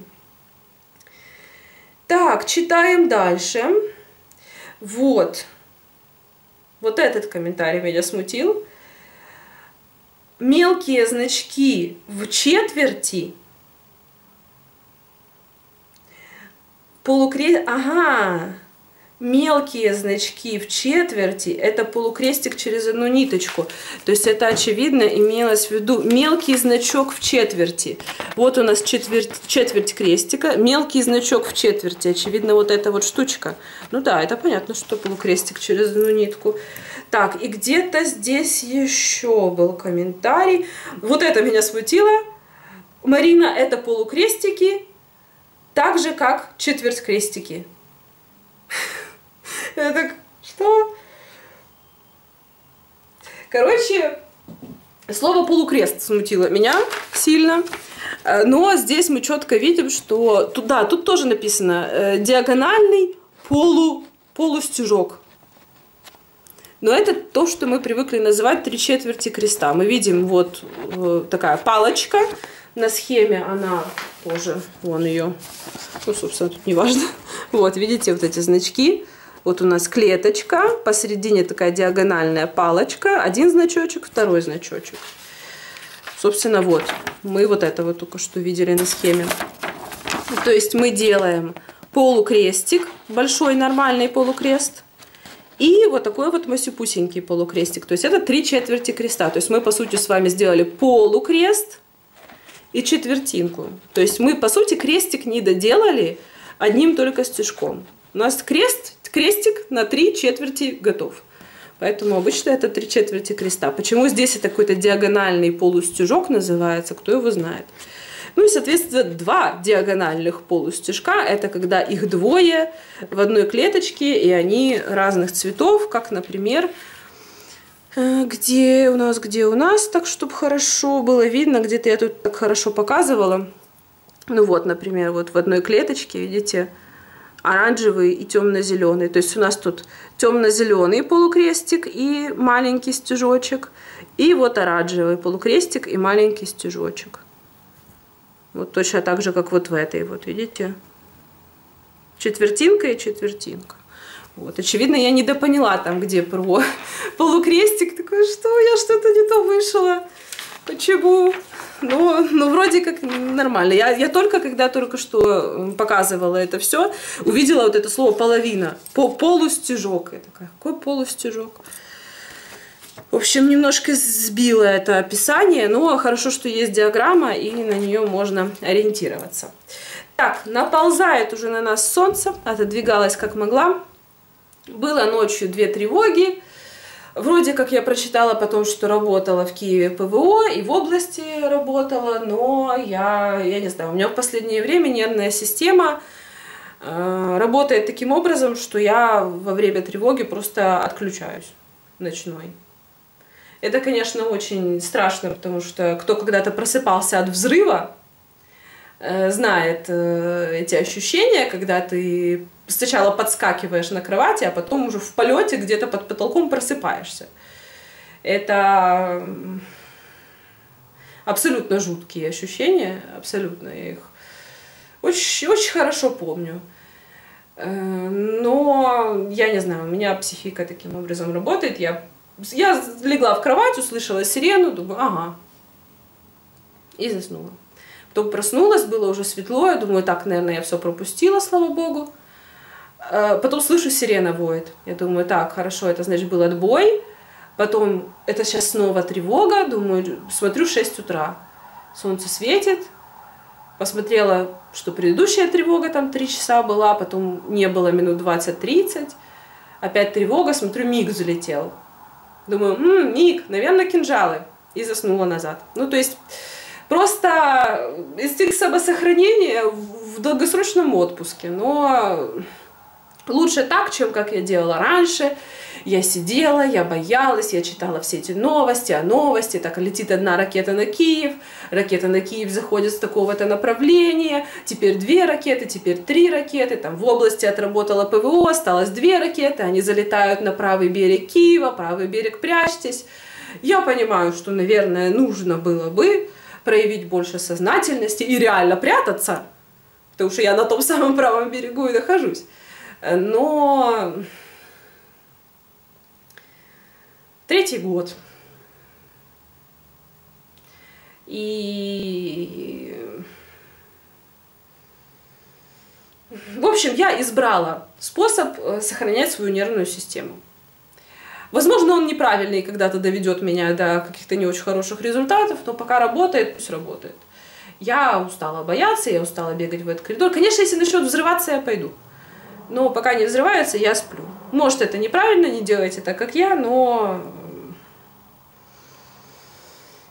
Так, читаем дальше. Вот. Вот этот комментарий меня смутил. Мелкие значки в четверти полукрест... Ага, мелкие значки в четверти – это полукрестик через одну ниточку. То есть это, очевидно, имелось в виду мелкий значок в четверти. Вот у нас четверть, четверть крестика, мелкий значок в четверти. Очевидно, вот эта вот штучка. Ну да, это понятно, что полукрестик через одну нитку. Так, и где-то здесь еще был комментарий. Вот это меня смутило. Марина, это полукрестики, так же, как четверть крестики. Я так, что? Короче, слово полукрест смутило меня сильно. Э, но здесь мы четко видим, что туда, тут тоже написано э, диагональный полу, полустежок. Но это то, что мы привыкли называть три четверти креста. Мы видим вот э, такая палочка на схеме, она тоже, вон ее, ну, собственно, тут не важно. Вот, видите, вот эти значки. Вот у нас клеточка, посередине такая диагональная палочка, один значочек, второй значочек. Собственно, вот, мы вот это вот только что видели на схеме. То есть мы делаем полукрестик, большой нормальный полукрест, и вот такой вот масюпусенький полукрестик. То есть это три четверти креста. То есть мы, по сути, с вами сделали полукрест и четвертинку. То есть мы, по сути, крестик не доделали одним только стежком. У нас крест крестик на три четверти готов. Поэтому обычно это три четверти креста. Почему здесь это какой-то диагональный полустежок называется, кто его знает. Ну и, соответственно, два диагональных полустежка – это когда их двое в одной клеточке, и они разных цветов, как, например, э, где у нас, где у нас, так, чтобы хорошо было видно, где-то я тут так хорошо показывала. Ну вот, например, вот в одной клеточке, видите, оранжевый и темно-зеленый. То есть у нас тут темно-зеленый полукрестик и маленький стежочек. И вот оранжевый полукрестик и маленький стежочек. Вот точно так же, как вот в этой, вот видите? Четвертинка и четвертинка. Вот, очевидно, я недопоняла там, где про полукрестик. Такой, что я что-то не то вышла. Почему? Ну, ну, вроде как нормально. Я, я только, когда только что показывала это все, увидела вот это слово половина. По, полустежок. Я такая, какой полустежок? В общем, немножко сбило это описание, но хорошо, что есть диаграмма, и на нее можно ориентироваться. Так, наползает уже на нас солнце, отодвигалась как могла. Было ночью две тревоги, Вроде как я прочитала потом, что работала в Киеве ПВО и в области работала, но я, я не знаю, у меня в последнее время нервная система э, работает таким образом, что я во время тревоги просто отключаюсь ночной. Это, конечно, очень страшно, потому что кто когда-то просыпался от взрыва, знает э, эти ощущения, когда ты сначала подскакиваешь на кровати, а потом уже в полете где-то под потолком просыпаешься. Это абсолютно жуткие ощущения, абсолютно я их очень, очень хорошо помню. Э, но я не знаю, у меня психика таким образом работает. Я, я легла в кровать, услышала сирену, думаю, ага. И заснула. Потом проснулась, было уже светло, я думаю, так, наверное, я все пропустила, слава богу. Э, потом слышу, сирена воет. Я думаю, так, хорошо, это значит был отбой. Потом, это сейчас снова тревога, думаю, смотрю 6 утра. Солнце светит, посмотрела, что предыдущая тревога там 3 часа была, потом не было минут 20-30. Опять тревога, смотрю, миг залетел. Думаю, м-м, миг, наверное, кинжалы. И заснула назад. Ну, то есть, просто инстинкт самосохранения в долгосрочном отпуске. Но Лучше так, чем как я делала раньше. Я сидела, я боялась, я читала все эти новости, а новости, так летит одна ракета на Киев, ракета на Киев заходит с такого-то направления, теперь две ракеты, теперь три ракеты, там в области отработала ПВО, осталось две ракеты, они залетают на правый берег Киева, правый берег прячьтесь. Я понимаю, что, наверное, нужно было бы проявить больше сознательности и реально прятаться, потому что я на том самом правом берегу и нахожусь. Но третий год. И в общем, я избрала способ э, сохранять свою нервную систему. Возможно, он неправильный, когда-то доведет меня до каких-то не очень хороших результатов, но пока работает, пусть работает. Я устала бояться, я устала бегать в этот коридор. Конечно, если начнет взрываться, я пойду но пока не взрывается, я сплю. Может, это неправильно, не делайте так, как я, но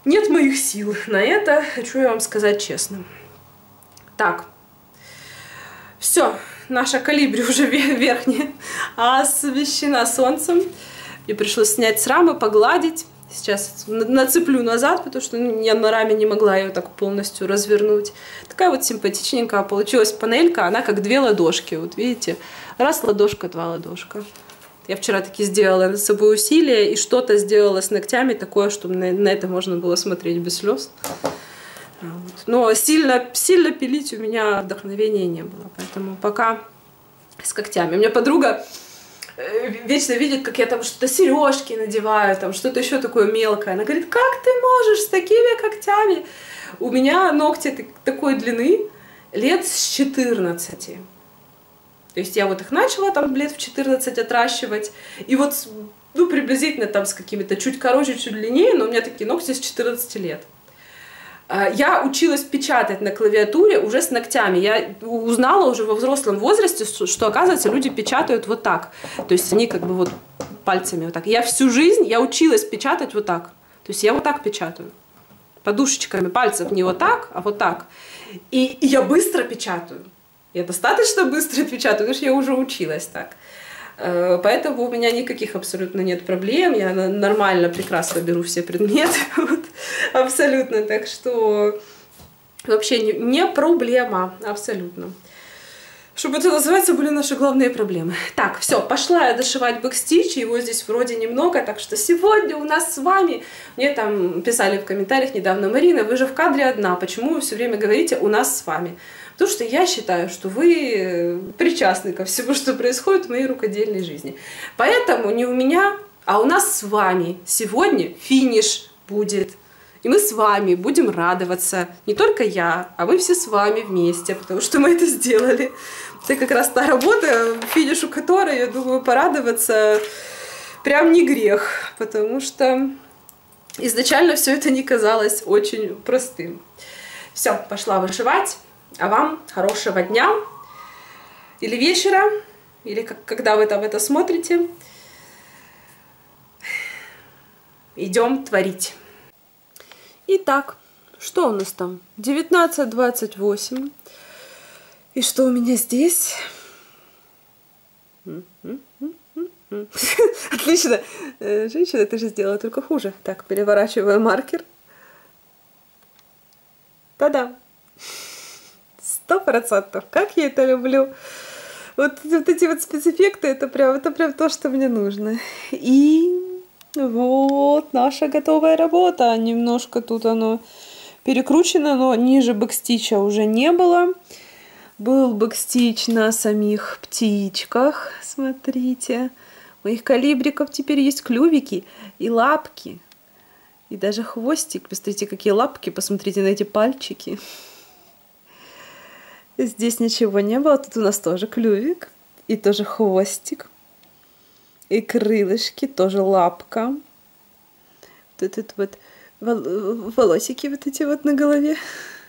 нет моих сил на это, хочу я вам сказать честно. Так, все, наша калибри уже верхняя освещена солнцем. Мне пришлось снять с рамы, погладить. Сейчас нацеплю назад, потому что ну, я на раме не могла ее так полностью развернуть. Такая вот симпатичненькая получилась панелька, она как две ладошки, вот видите. Раз ладошка, два ладошка. Я вчера таки сделала над собой усилие и что-то сделала с ногтями такое, чтобы на, на это можно было смотреть без слез. Вот. Но сильно, сильно пилить у меня вдохновения не было, поэтому пока с когтями. У меня подруга вечно видит, как я там что-то сережки надеваю, там что-то еще такое мелкое. Она говорит, как ты можешь с такими когтями? У меня ногти такой длины лет с 14. То есть я вот их начала там лет в 14 отращивать. И вот, ну, приблизительно там с какими-то чуть короче, чуть длиннее, но у меня такие ногти с 14 лет. А, я училась печатать на клавиатуре уже с ногтями. Я узнала уже во взрослом возрасте, что, оказывается, люди печатают вот так. То есть они как бы вот пальцами вот так. Я всю жизнь, я училась печатать вот так. То есть я вот так печатаю. Подушечками пальцев не вот так, а вот так. И, и я быстро печатаю. Я достаточно быстро печатаю, потому что я уже училась так. Э, поэтому у меня никаких абсолютно нет проблем. Я нормально, прекрасно беру все предметы. Вот, абсолютно. Так что вообще не, не проблема. Абсолютно. Чтобы это называется, были наши главные проблемы. Так, все, пошла я дошивать бэкстич, его здесь вроде немного, так что сегодня у нас с вами, мне там писали в комментариях недавно, Марина, вы же в кадре одна, почему вы все время говорите «у нас с вами»? Потому что я считаю, что вы э, причастны ко всему, что происходит в моей рукодельной жизни. Поэтому не у меня, а у нас с вами сегодня финиш будет. И мы с вами будем радоваться. Не только я, а мы все с вами вместе, потому что мы это сделали. Это как раз та работа, финишу которой, я думаю, порадоваться прям не грех, потому что изначально все это не казалось очень простым. Все, пошла вышивать. А вам хорошего дня или вечера, или как, когда вы там это смотрите. Идем творить. Итак, что у нас там? 19.28. И что у меня здесь? Отлично. Э, женщина, ты же сделала только хуже. Так, переворачиваю маркер. Та-да! Сто процентов. Как я это люблю. Вот, вот эти вот спецэффекты, это прям, это прям то, что мне нужно. И вот наша готовая работа. Немножко тут оно перекручено, но ниже бэкстича уже не было. Был бэкстич на самих птичках, смотрите. У моих калибриков теперь есть клювики и лапки. И даже хвостик. Посмотрите, какие лапки, посмотрите на эти пальчики. Здесь ничего не было. Тут у нас тоже клювик. И тоже хвостик. И крылышки, тоже лапка. Вот этот вот волосики вот эти вот на голове,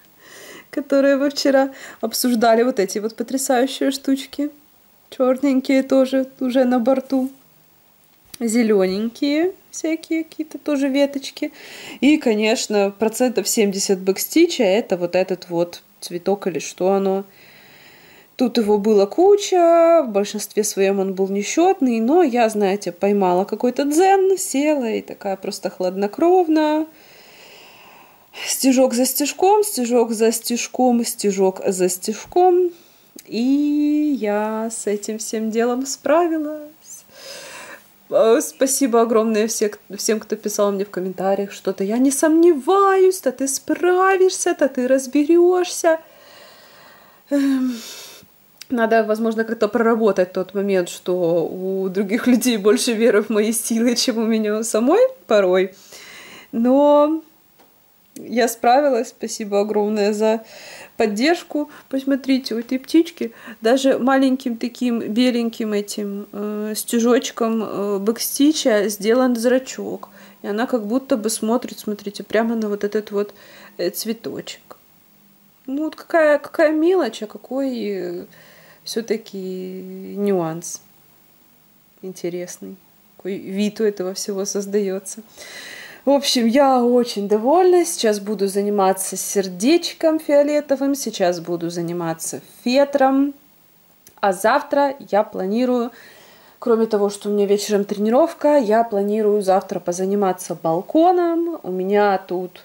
которые вы вчера обсуждали. Вот эти вот потрясающие штучки. Черненькие тоже уже на борту. Зелененькие всякие какие-то тоже веточки. И, конечно, процентов 70 бэкстича это вот этот вот цветок или что оно. Тут его было куча, в большинстве своем он был несчетный, но я, знаете, поймала какой-то дзен, села и такая просто хладнокровно. Стежок за стежком, стежок за стежком, стежок за стежком. И я с этим всем делом справилась. Э, спасибо огромное всех, всем, кто писал мне в комментариях что-то. Я не сомневаюсь, да ты справишься, да ты разберешься. Эм, надо, возможно, как-то проработать тот момент, что у других людей больше веры в мои силы, чем у меня самой порой. Но я справилась. Спасибо огромное за поддержку. Посмотрите, у этой птички даже маленьким таким беленьким этим э, стежочком э, бэкстича сделан зрачок. И она как будто бы смотрит, смотрите, прямо на вот этот вот э, цветочек. Ну вот какая, какая мелочь, а какой э, все-таки нюанс интересный. Какой вид у этого всего создается. В общем, я очень довольна. Сейчас буду заниматься сердечком фиолетовым, сейчас буду заниматься фетром. А завтра я планирую, кроме того, что у меня вечером тренировка, я планирую завтра позаниматься балконом. У меня тут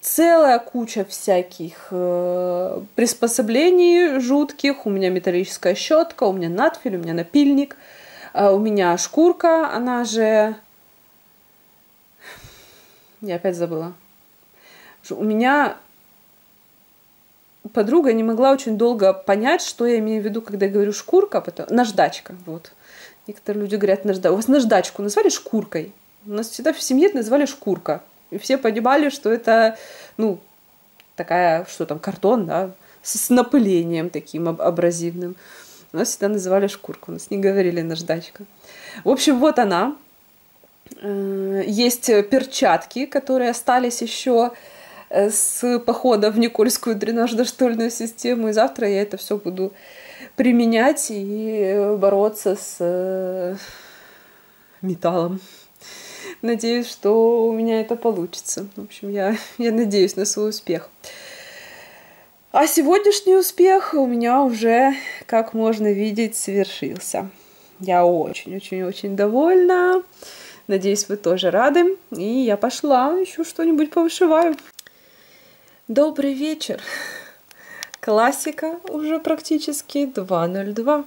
целая куча всяких э, приспособлений жутких. У меня металлическая щетка, у меня надфиль, у меня напильник, э, у меня шкурка, она же я опять забыла. У меня подруга не могла очень долго понять, что я имею в виду, когда я говорю шкурка, потом... наждачка, вот. Некоторые люди говорят наждачка. У вас наждачку назвали шкуркой? У нас всегда в семье называли шкурка. И все понимали, что это, ну, такая, что там, картон, да, с, напылением таким абразивным. У нас всегда называли шкурку, у нас не говорили наждачка. В общем, вот она, есть перчатки, которые остались еще э, с похода в Никольскую дренажно-штольную систему. И завтра я это все буду применять и бороться с э, металлом. Надеюсь, что у меня это получится. В общем, я, я надеюсь на свой успех. А сегодняшний успех у меня уже, как можно видеть, совершился. Я очень-очень-очень довольна. Надеюсь, вы тоже рады. И я пошла, еще что-нибудь повышиваю. Добрый вечер. Классика уже практически 2.02.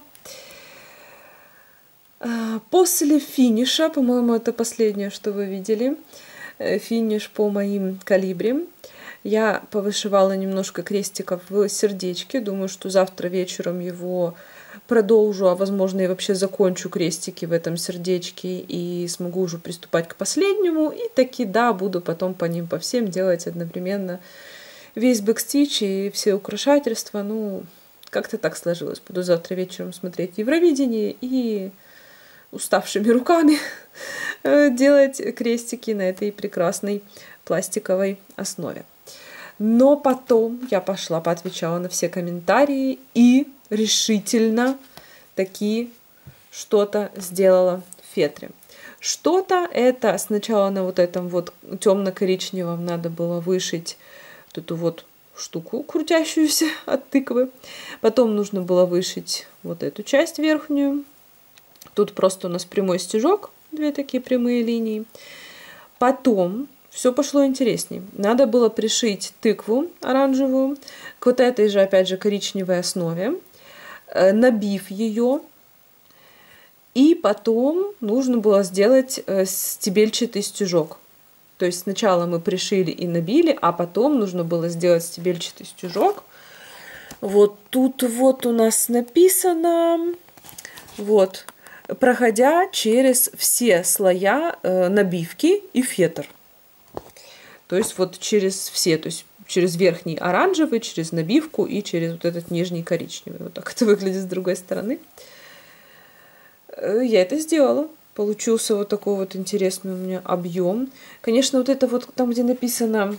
А, после финиша, по-моему, это последнее, что вы видели, э, финиш по моим калибрам, я повышивала немножко крестиков в сердечке. Думаю, что завтра вечером его продолжу, а возможно и вообще закончу крестики в этом сердечке и смогу уже приступать к последнему. И таки, да, буду потом по ним по всем делать одновременно весь бэкстич и все украшательства. Ну, как-то так сложилось. Буду завтра вечером смотреть Евровидение и уставшими руками делать крестики на этой прекрасной пластиковой основе. Но потом я пошла, поотвечала на все комментарии и решительно такие что-то сделала фетре. Что-то это сначала на вот этом вот темно-коричневом надо было вышить вот эту вот штуку, крутящуюся от тыквы. Потом нужно было вышить вот эту часть верхнюю. Тут просто у нас прямой стежок две такие прямые линии. Потом все пошло интересней. Надо было пришить тыкву оранжевую к вот этой же, опять же, коричневой основе, набив ее. И потом нужно было сделать э, стебельчатый стежок. То есть сначала мы пришили и набили, а потом нужно было сделать стебельчатый стежок. Вот тут вот у нас написано, вот, проходя через все слоя э, набивки и фетр. То есть вот через все, то есть через верхний оранжевый, через набивку и через вот этот нижний коричневый. Вот так это выглядит с другой стороны. Э, я это сделала. Получился вот такой вот интересный у меня объем. Конечно, вот это вот там, где написано,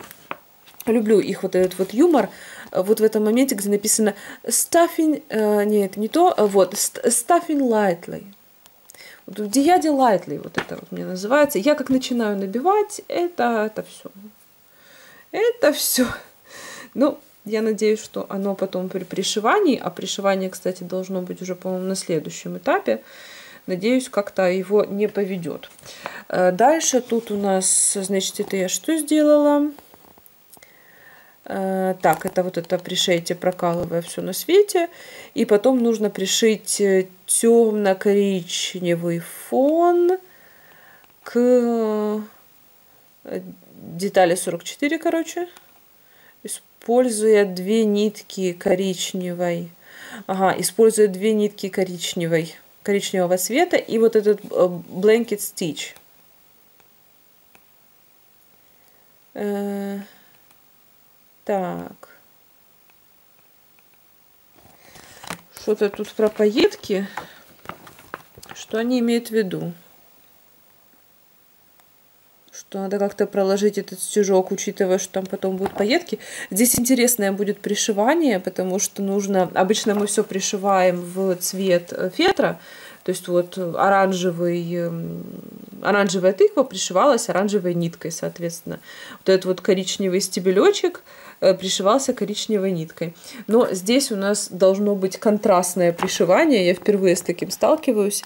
люблю их вот этот вот юмор, вот в этом моменте, где написано stuffing, э, нет, не то, а вот, stuffing lightly. Вот в lightly, вот это вот мне называется. Я как начинаю набивать, это, это все. Это все. Ну, я надеюсь, что оно потом при пришивании, а пришивание, кстати, должно быть уже, по-моему, на следующем этапе, надеюсь, как-то его не поведет. Э, дальше тут у нас, значит, это я что сделала? Э, так, это вот это пришейте, прокалывая все на свете. И потом нужно пришить э, темно-коричневый фон к детали 44, короче, используя две нитки коричневой. Ага, используя две нитки коричневой, коричневого цвета и вот этот э, blanket stitch. Э, так. Что-то тут про пайетки. Что они имеют в виду? Что надо как-то проложить этот стежок, учитывая, что там потом будут пайетки. Здесь интересное будет пришивание, потому что нужно... Обычно мы все пришиваем в цвет э, фетра, то есть вот оранжевый, эм, оранжевая тыква пришивалась оранжевой ниткой, соответственно. Вот этот вот коричневый стебелечек пришивался коричневой ниткой. Но здесь у нас должно быть контрастное пришивание. Я впервые с таким сталкиваюсь.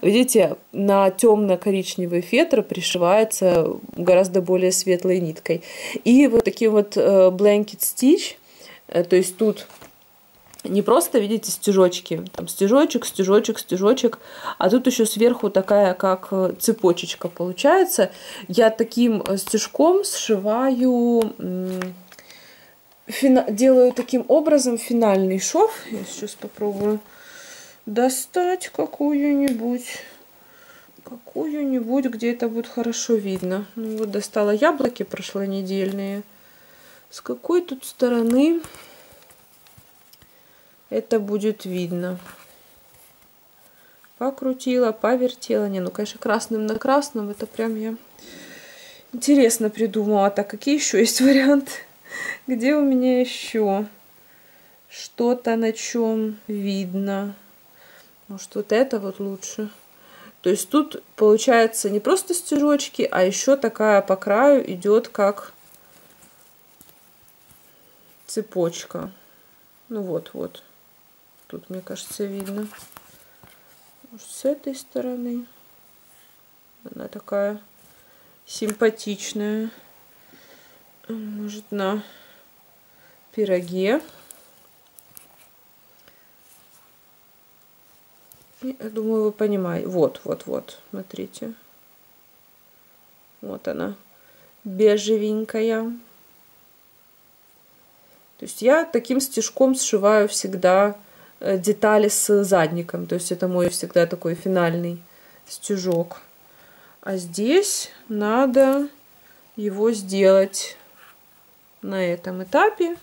Видите, на темно-коричневый фетр пришивается гораздо более светлой ниткой. И вот таким вот э, blanket stitch, э, то есть тут не просто, видите, стежочки, там стежочек, стежочек, стежочек, а тут еще сверху такая, как цепочечка получается. Я таким стежком сшиваю фина... делаю таким образом финальный шов. Я сейчас попробую достать какую-нибудь какую-нибудь, где это будет хорошо видно. Ну вот достала яблоки прошлонедельные. С какой тут стороны это будет видно? Покрутила, повертела. Не, ну, конечно, красным на красном. Это прям я интересно придумала. Так, какие еще есть варианты? Где у меня еще что-то на чем видно? Может, вот это вот лучше? То есть тут получается не просто стежочки, а еще такая по краю идет как цепочка. Ну вот, вот. Тут, мне кажется, видно. Может, с этой стороны. Она такая симпатичная. Может, на пироге. Я думаю, вы понимаете. Вот, вот, вот, смотрите. Вот она, бежевенькая. То есть я таким стежком сшиваю всегда э, детали с задником. То есть это мой всегда такой финальный стежок. А здесь надо его сделать на этом этапе.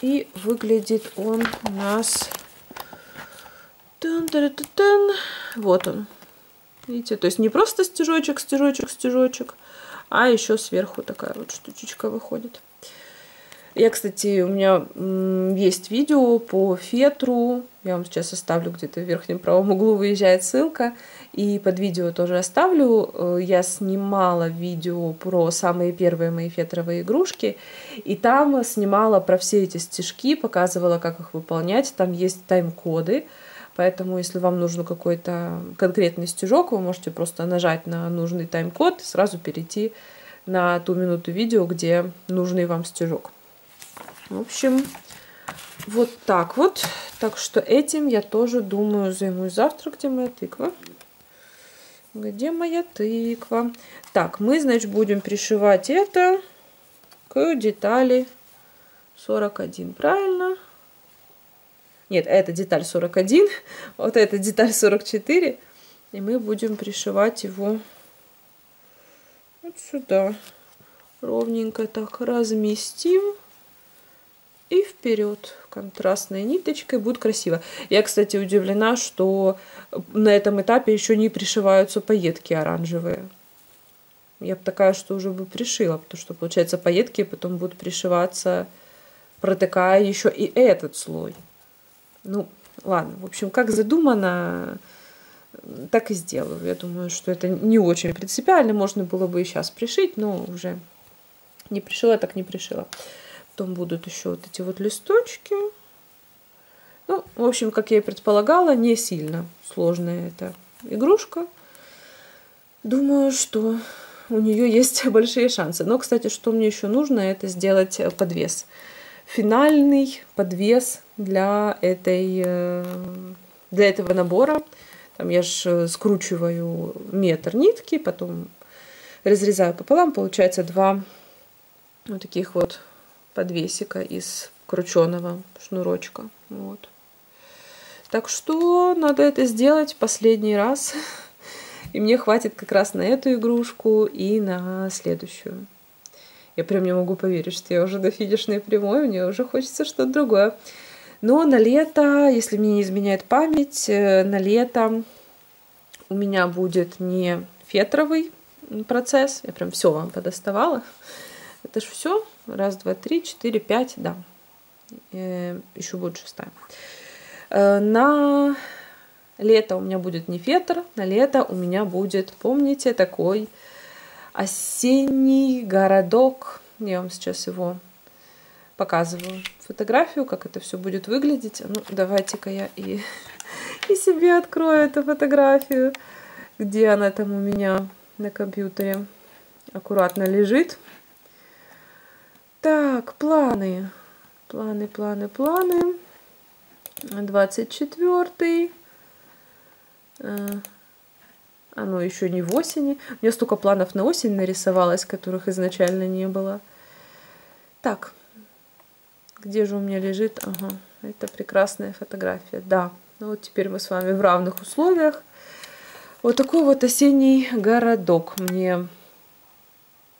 И выглядит он у нас... Вот он. Видите, то есть не просто стежочек, стежочек, стежочек, а еще сверху такая вот штучечка выходит. Я, кстати, у меня есть видео по фетру. Я вам сейчас оставлю где-то в верхнем правом углу, выезжает ссылка. И под видео тоже оставлю. Э, я снимала видео про самые первые мои фетровые игрушки. И там снимала про все эти стежки, показывала, как их выполнять. Там есть тайм-коды Поэтому, если вам нужен какой-то конкретный стежок, вы можете просто нажать на нужный тайм-код и сразу перейти на ту минуту видео, где нужный вам стежок. В общем, вот так вот. Так что этим я тоже, думаю, займусь завтра. Где моя тыква? Где моя тыква? Так, мы, значит, будем пришивать это к детали 41, правильно? Нет, это деталь 41, вот это деталь 44. И мы будем пришивать его вот сюда. Ровненько так разместим. И вперед контрастной ниточкой будет красиво. Я, кстати, удивлена, что на этом этапе еще не пришиваются пайетки оранжевые. Я бы такая, что уже бы пришила, потому что, получается, пайетки потом будут пришиваться, протыкая еще и этот слой. Ну, ладно, в общем, как задумано, так и сделаю. Я думаю, что это не очень принципиально, можно было бы и сейчас пришить, но уже не пришила, так не пришила. Потом будут еще вот эти вот листочки. Ну, в общем, как я и предполагала, не сильно сложная эта игрушка. Думаю, что у нее есть большие шансы. Но, кстати, что мне еще нужно, это сделать подвес. Финальный подвес для, этой, э, для этого набора. Там я же скручиваю метр нитки, потом разрезаю пополам, получается два вот таких вот подвесика из крученого шнурочка. Вот. Так что надо это сделать последний раз. И мне хватит как раз на эту игрушку и на следующую. Я прям не могу поверить, что я уже до финишной прямой, мне уже хочется что-то другое. Но на лето, если мне не изменяет память, э, на лето у меня будет не фетровый процесс. Я прям все вам подоставала. Это же все. Раз, два, три, четыре, пять, да. Э, Еще будет шестая. Э, на лето у меня будет не фетр, на лето у меня будет, помните, такой осенний городок. Я вам сейчас его показываю фотографию, как это все будет выглядеть. Ну, давайте-ка я и, и себе открою эту фотографию, где она там у меня на компьютере аккуратно лежит. Так, планы. Планы, планы, планы. 24 Оно еще не в осени. У меня столько планов на осень нарисовалось, которых изначально не было. Так, где же у меня лежит? Ага, это прекрасная фотография. Да, ну вот теперь мы с вами в равных условиях. Вот такой вот осенний городок мне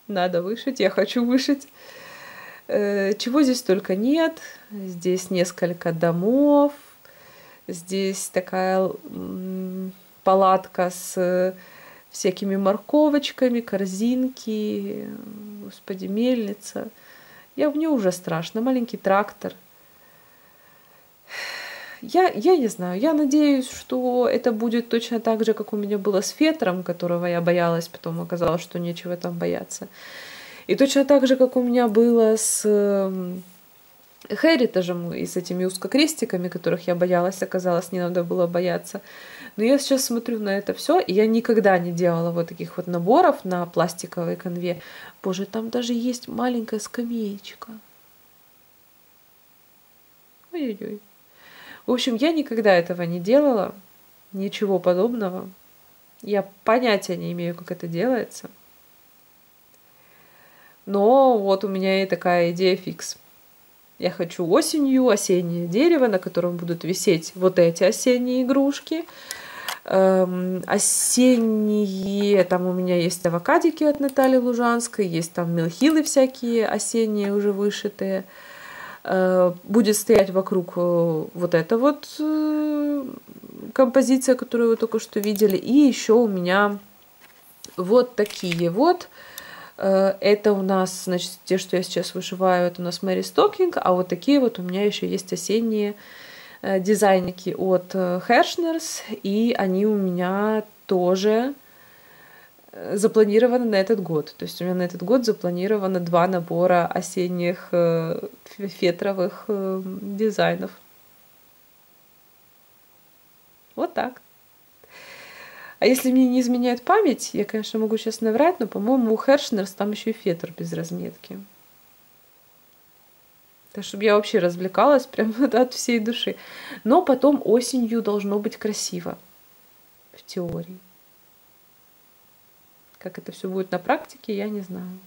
надо вышить, я хочу вышить. Э, чего здесь только нет. Здесь несколько домов. Здесь такая палатка с всякими морковочками, корзинки, господи, мельница. Я, мне уже страшно. Маленький трактор. Я, я не знаю. Я надеюсь, что это будет точно так же, как у меня было с Фетром, которого я боялась, потом оказалось, что нечего там бояться. И точно так же, как у меня было с Херитажем и с этими узкокрестиками, которых я боялась, оказалось, не надо было бояться. Но я сейчас смотрю на это все, и я никогда не делала вот таких вот наборов на пластиковой конве. Боже, там даже есть маленькая скамеечка. Ой-ой-ой. В общем, я никогда этого не делала, ничего подобного. Я понятия не имею, как это делается. Но вот у меня и такая идея фикс. Я хочу осенью осеннее дерево, на котором будут висеть вот эти осенние игрушки. Эм, осенние, там у меня есть авокадики от Натальи Лужанской, есть там мелхилы всякие осенние уже вышитые. Э, будет стоять вокруг э, вот эта вот э, композиция, которую вы только что видели. И еще у меня вот такие вот Э, это у нас, значит, те, что я сейчас вышиваю, это у нас Мэри Стокинг, а вот такие вот у меня еще есть осенние э, дизайники от Hershner's, э, и они у меня тоже запланированы на этот год. То есть у меня на этот год запланировано два набора осенних фетровых дизайнов. Вот так. А если мне не изменяет память, я, конечно, могу сейчас наврать, но, по-моему, у Хершнерс там еще и фетр без разметки. Так, чтобы я вообще развлекалась прям от всей души. Но потом осенью должно быть красиво. В теории. Как это все будет на практике, я не знаю.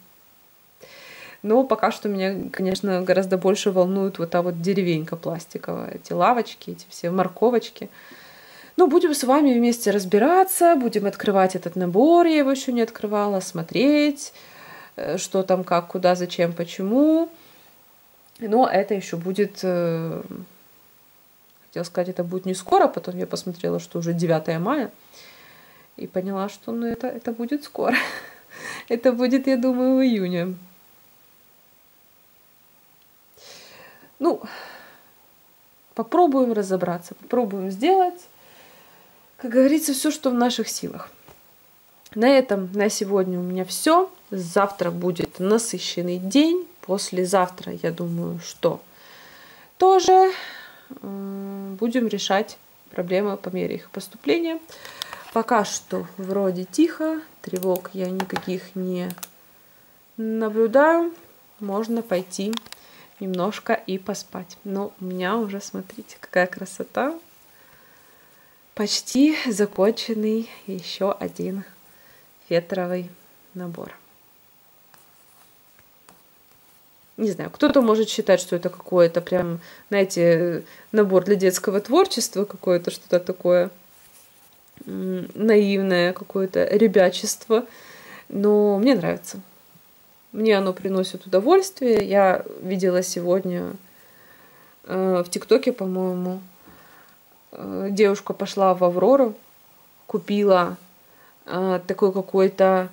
Но пока что меня, конечно, гораздо больше волнует вот та вот деревенька пластиковая, эти лавочки, эти все морковочки. Ну, будем с вами вместе разбираться, будем открывать этот набор, я его еще не открывала, смотреть, э, что там, как, куда, зачем, почему. Но это еще будет, э, хотела сказать, это будет не скоро, потом я посмотрела, что уже 9 мая, и поняла, что ну, это, это будет скоро. это будет, я думаю, в июне. Ну, попробуем разобраться, попробуем сделать как говорится, все, что в наших силах. На этом на сегодня у меня все. Завтра будет насыщенный день. Послезавтра, я думаю, что тоже будем решать проблемы по мере их поступления. Пока что вроде тихо, тревог я никаких не наблюдаю. Можно пойти немножко и поспать. Но у меня уже, смотрите, какая красота почти законченный еще один фетровый набор. Не знаю, кто-то может считать, что это какое-то прям, знаете, набор для детского творчества, какое-то что-то такое наивное, какое-то ребячество. Но мне нравится. Мне оно приносит удовольствие. Я видела сегодня э, в ТикТоке, по-моему, девушка пошла в Аврору, купила э, такой какой-то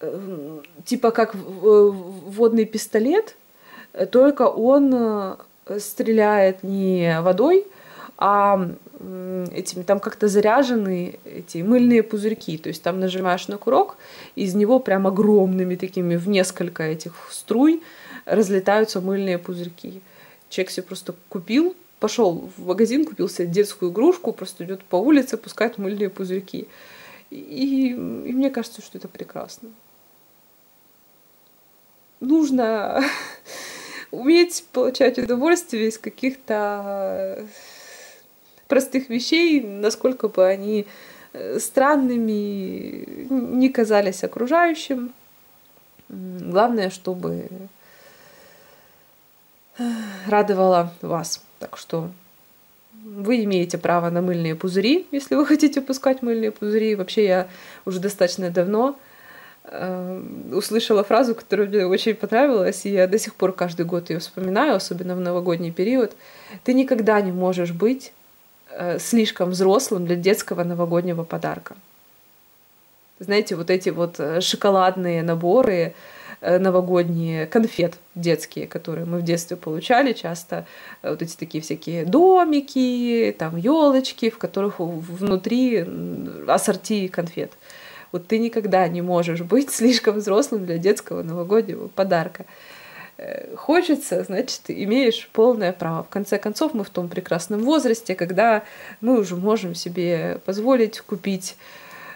э, типа как водный пистолет, только он стреляет не водой, а этими там как-то заряжены эти мыльные пузырьки. То есть там нажимаешь на курок, из него прям огромными такими в несколько этих струй разлетаются мыльные пузырьки. Человек себе просто купил, пошел в магазин, купил себе детскую игрушку, просто идет по улице, пускает мыльные пузырьки. И, и мне кажется, что это прекрасно. Нужно уметь получать удовольствие из каких-то простых вещей, насколько бы они э, странными не казались окружающим. Главное, чтобы э, радовало вас. Так что вы имеете право на мыльные пузыри, если вы хотите пускать мыльные пузыри. Вообще я уже достаточно давно э, услышала фразу, которая мне очень понравилась, и я до сих пор каждый год ее вспоминаю, особенно в новогодний период. Ты никогда не можешь быть э, слишком взрослым для детского новогоднего подарка. Знаете, вот эти вот э, шоколадные наборы, новогодние конфет детские, которые мы в детстве получали часто, э, вот эти такие всякие домики, там елочки, в которых внутри ассорти конфет. Вот ты никогда не можешь быть слишком взрослым для детского новогоднего подарка. Э, хочется, значит, имеешь полное право. В конце концов, мы в том прекрасном возрасте, когда мы уже можем себе позволить купить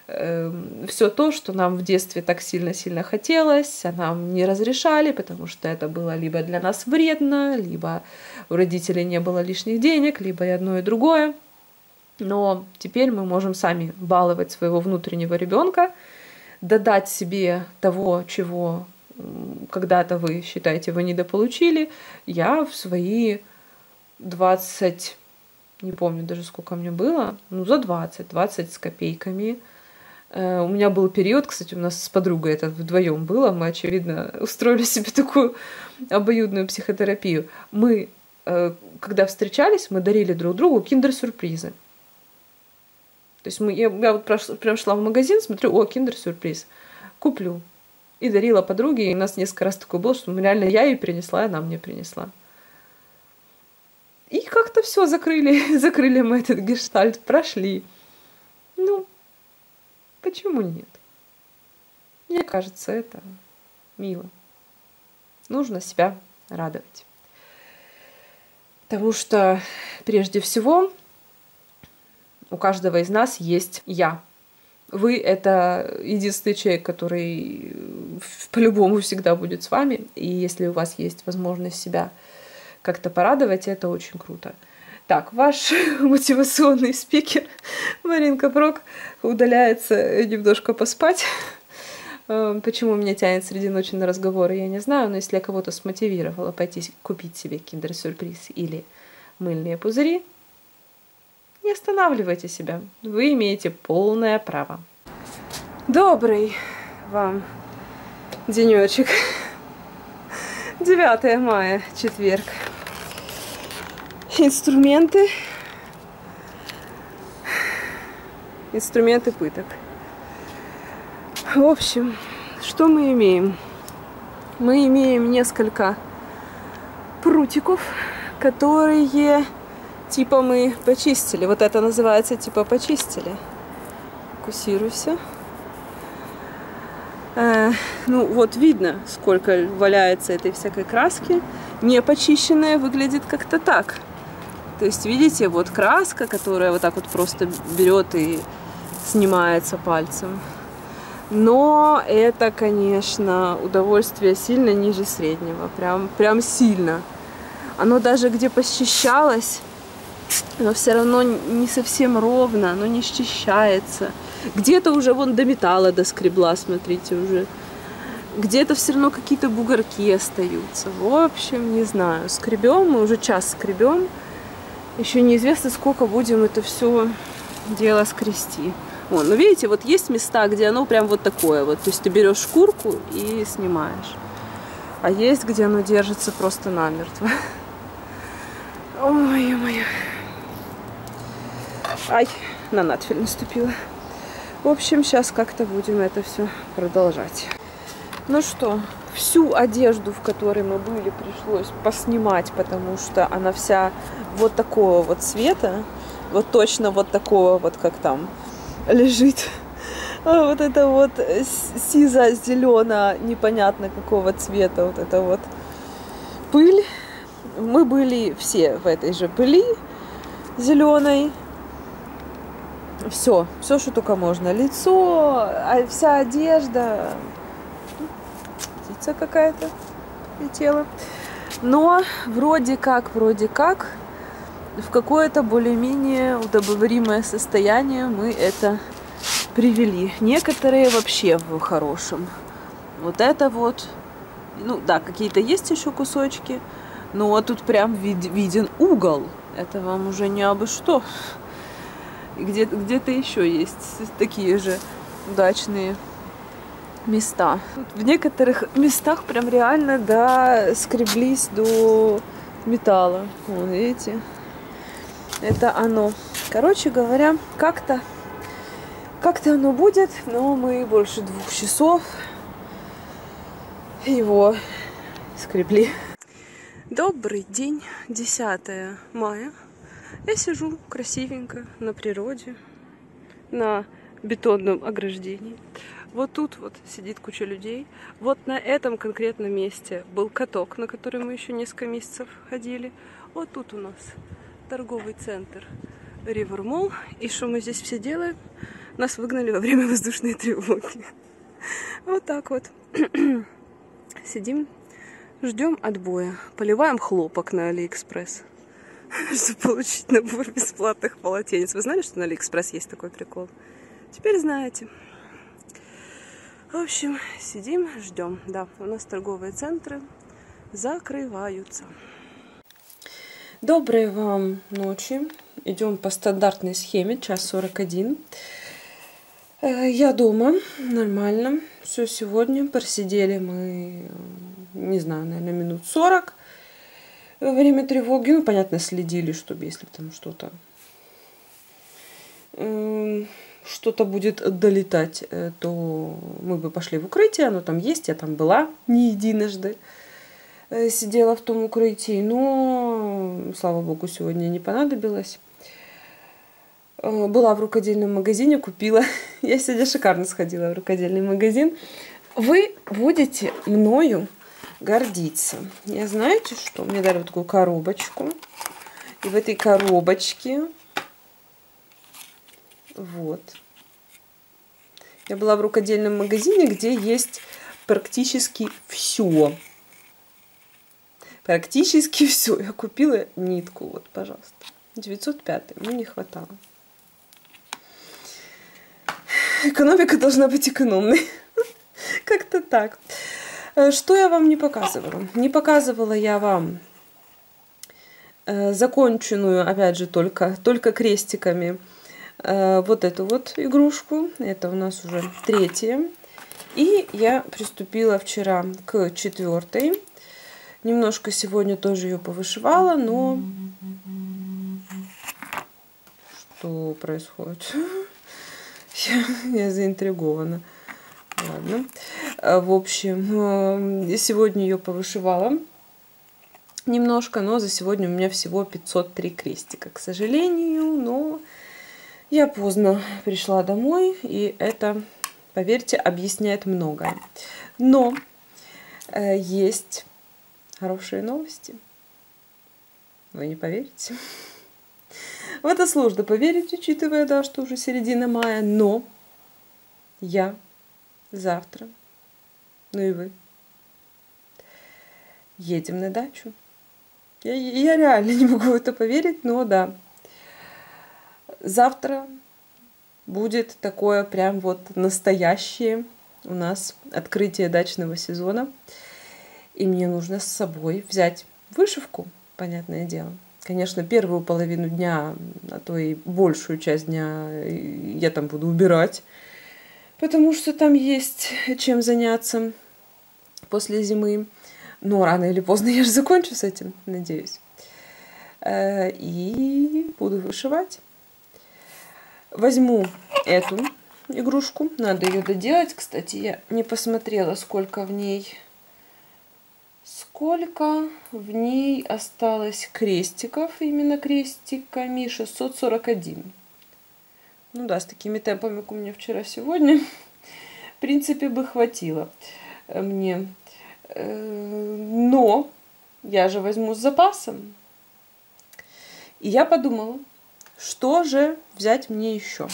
Эм, все то, что нам в детстве так сильно-сильно хотелось, а нам не разрешали, потому что это было либо для нас вредно, либо у родителей не было лишних денег, либо и одно, и другое. Но теперь мы можем сами баловать своего внутреннего ребенка, додать себе того, чего когда-то вы считаете, вы недополучили. Я в свои 20, не помню даже сколько мне было, ну за 20, 20 с копейками – Э, у меня был период, кстати, у нас с подругой это вдвоем было, мы, очевидно, устроили себе такую обоюдную психотерапию. Мы, э, когда встречались, мы дарили друг другу киндер-сюрпризы. То есть мы, я, я вот прям шла в магазин, смотрю, о, киндер-сюрприз, куплю. И дарила подруге, и у нас несколько раз такое было, что реально я ей принесла, и она мне принесла. И как-то все закрыли, закрыли мы этот гештальт, прошли. Ну, Почему нет? Мне кажется, это мило. Нужно себя радовать. Потому что прежде всего у каждого из нас есть «я». Вы — это единственный человек, который по-любому всегда будет с вами. И если у вас есть возможность себя как-то порадовать, это очень круто. Так, ваш мотивационный спикер Маринка Прок удаляется немножко поспать. Э, почему меня тянет среди ночи на разговоры, я не знаю, но если я кого-то смотивировала пойти купить себе киндер-сюрприз или мыльные пузыри, не останавливайте себя. Вы имеете полное право. Добрый вам денечек. 9 мая, четверг. Инструменты. Инструменты пыток. В общем, что мы имеем? Мы имеем несколько прутиков, которые типа мы почистили. Вот это называется типа почистили. Фокусируйся. Э, ну вот видно, сколько валяется этой всякой краски. Не почищенная выглядит как-то так. То есть, видите, вот краска, которая вот так вот просто берет и снимается пальцем. Но это, конечно, удовольствие сильно ниже среднего. Прям, прям сильно. Оно даже где посчищалось, но все равно не совсем ровно, оно не счищается. Где-то уже вон до металла доскребла, смотрите, уже. Где-то все равно какие-то бугорки остаются. В общем, не знаю. Скребем, мы уже час скребем. Еще неизвестно, сколько будем это все дело скрести. Вон, ну видите, вот есть места, где оно прям вот такое вот. То есть ты берешь шкурку и снимаешь. А есть, где оно держится просто намертво. Ой, ё-моё. Ай, на надфиль наступила. В общем, сейчас как-то будем это все продолжать. Ну что, всю одежду, в которой мы были, пришлось поснимать, потому что она вся вот такого вот цвета. Вот точно вот такого вот, как там лежит. А вот это вот сизо-зелено, непонятно какого цвета, вот это вот пыль. Мы были все в этой же пыли зеленой. Все, все, что только можно. Лицо, а вся одежда. Птица какая-то летела. Но вроде как, вроде как, в какое-то более-менее удобоваримое состояние мы это привели. Некоторые вообще в хорошем. Вот это вот, ну да, какие-то есть еще кусочки, но тут прям вид виден угол. Это вам уже не абы что. Где-то где еще есть такие же удачные места. В некоторых местах прям реально, да, скреблись до металла. Вон, видите? это оно. Короче говоря, как-то как-то оно будет, но мы больше двух часов его скребли. Добрый день, 10 мая. Я сижу красивенько на природе, на бетонном ограждении. Вот тут вот сидит куча людей. Вот на этом конкретном месте был каток, на который мы еще несколько месяцев ходили. Вот тут у нас торговый центр Ривермол. И что мы здесь все делаем? Нас выгнали во время воздушной тревоги. Вот так вот. Сидим, ждем отбоя. Поливаем хлопок на Алиэкспресс. Чтобы получить набор бесплатных полотенец. Вы знали, что на Алиэкспресс есть такой прикол? Теперь знаете. В общем, сидим, ждем. Да, у нас торговые центры закрываются. Доброй вам ночи. Идем по стандартной схеме, час 41. Э, я дома, нормально. Все сегодня. Просидели мы, не знаю, наверное, минут 40 во время тревоги. Ну, понятно, следили, чтобы если там что-то эм, что-то будет долетать, э, то мы бы пошли в укрытие. Оно там есть, я там была не единожды. Э, сидела в том укрытии, но, слава богу, сегодня не понадобилось. Э, была в рукодельном магазине, купила. Я сегодня шикарно сходила в рукодельный магазин. Вы будете мною гордиться. Я знаете что? Мне дали вот такую коробочку. И в этой коробочке Вот. Я была в рукодельном магазине, где есть практически все. Практически все. Я купила нитку, вот, пожалуйста. 905, мне не хватало. Экономика должна быть экономной. Как-то так. Э, что я вам не показывала? Не показывала я вам э, законченную, опять же, только, только крестиками вот эту вот игрушку. Это у нас уже третья. И я приступила вчера к четвертой. Немножко сегодня тоже ее повышивала, но... Что происходит? Я, я заинтригована. Ладно. А, в общем, э, сегодня ее повышивала немножко, но за сегодня у меня всего 503 крестика, к сожалению, но я поздно пришла домой, и это, поверьте, объясняет многое. Но э, есть хорошие новости. Вы не поверите? В это сложно поверить, учитывая, да, что уже середина мая, но я завтра, ну и вы, едем на дачу. Я, я реально не могу в это поверить, но да. Завтра будет такое прям вот настоящее у нас открытие дачного сезона. И мне нужно с собой взять вышивку, понятное дело. Конечно, первую половину дня, а то и большую часть дня я там буду убирать, потому что там есть чем заняться после зимы. Но рано или поздно я же закончу с этим, надеюсь. Э, и буду вышивать. Возьму эту игрушку, надо ее доделать. Кстати, я не посмотрела, сколько в ней сколько в ней осталось крестиков, именно крестиками 641. Ну да, с такими темпами, как у меня вчера-сегодня, в принципе, бы хватило мне. Э, но я же возьму с запасом. И я подумала, что же взять мне еще.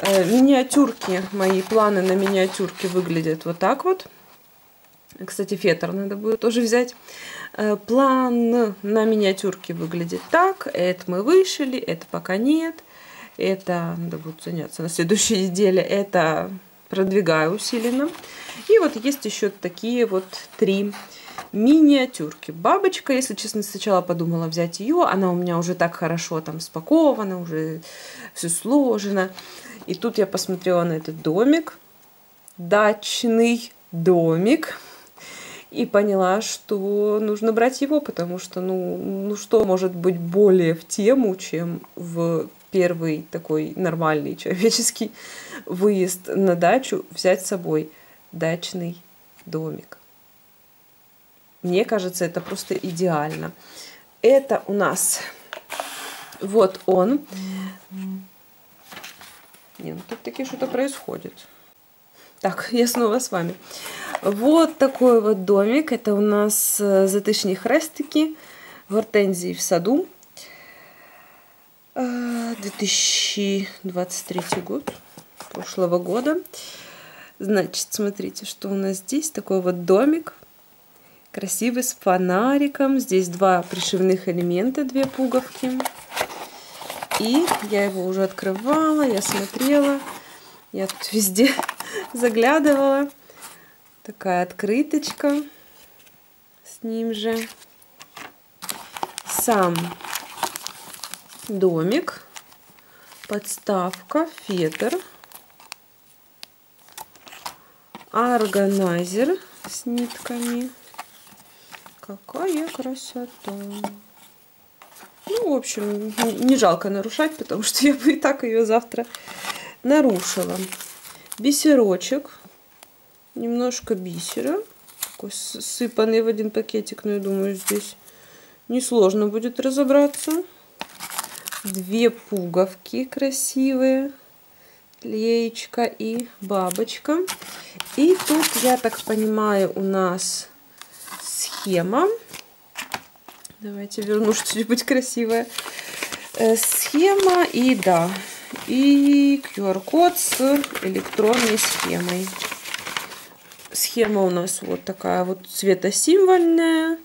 Э, миниатюрки, мои планы на миниатюрки выглядят вот так вот. Кстати, фетр надо будет тоже взять. Э, план на миниатюрке выглядит так. Это мы вышили, это пока нет. Это надо будет заняться на следующей неделе. Это продвигаю усиленно. И вот есть еще такие вот три миниатюрки. Бабочка, если честно, сначала подумала взять ее. Она у меня уже так хорошо там спакована, уже все сложено. И тут я посмотрела на этот домик. Дачный домик и поняла, что нужно брать его, потому что, ну, ну что может быть более в тему, чем в первый такой нормальный человеческий выезд на дачу взять с собой дачный домик. Мне кажется, это просто идеально. Это у нас вот он. Не, ну тут таки что-то происходит. Так, я снова с вами. Вот такой вот домик. Это у нас э, затышні хрестики, гортензии в саду. 2023 э, год, прошлого года. Значит, смотрите, что у нас здесь. Такой вот домик. Красивый, с фонариком. Здесь два пришивных элемента, две пуговки. И я его уже открывала, я смотрела. Я тут везде заглядывала. Такая открыточка с ним же. Сам домик, подставка, фетр, органайзер с нитками. Какая красота! Ну, в общем, не жалко нарушать, потому что я бы и так ее завтра нарушила бисерочек, немножко бисера, такой сыпанный в один пакетик, но я думаю, здесь несложно будет разобраться. Две пуговки красивые, леечка и бабочка. И тут, я так понимаю, у нас схема. Давайте верну что-нибудь красивое. Э, схема и, да, и QR-код с электронной схемой. Схема у нас вот такая вот цветосимвольная,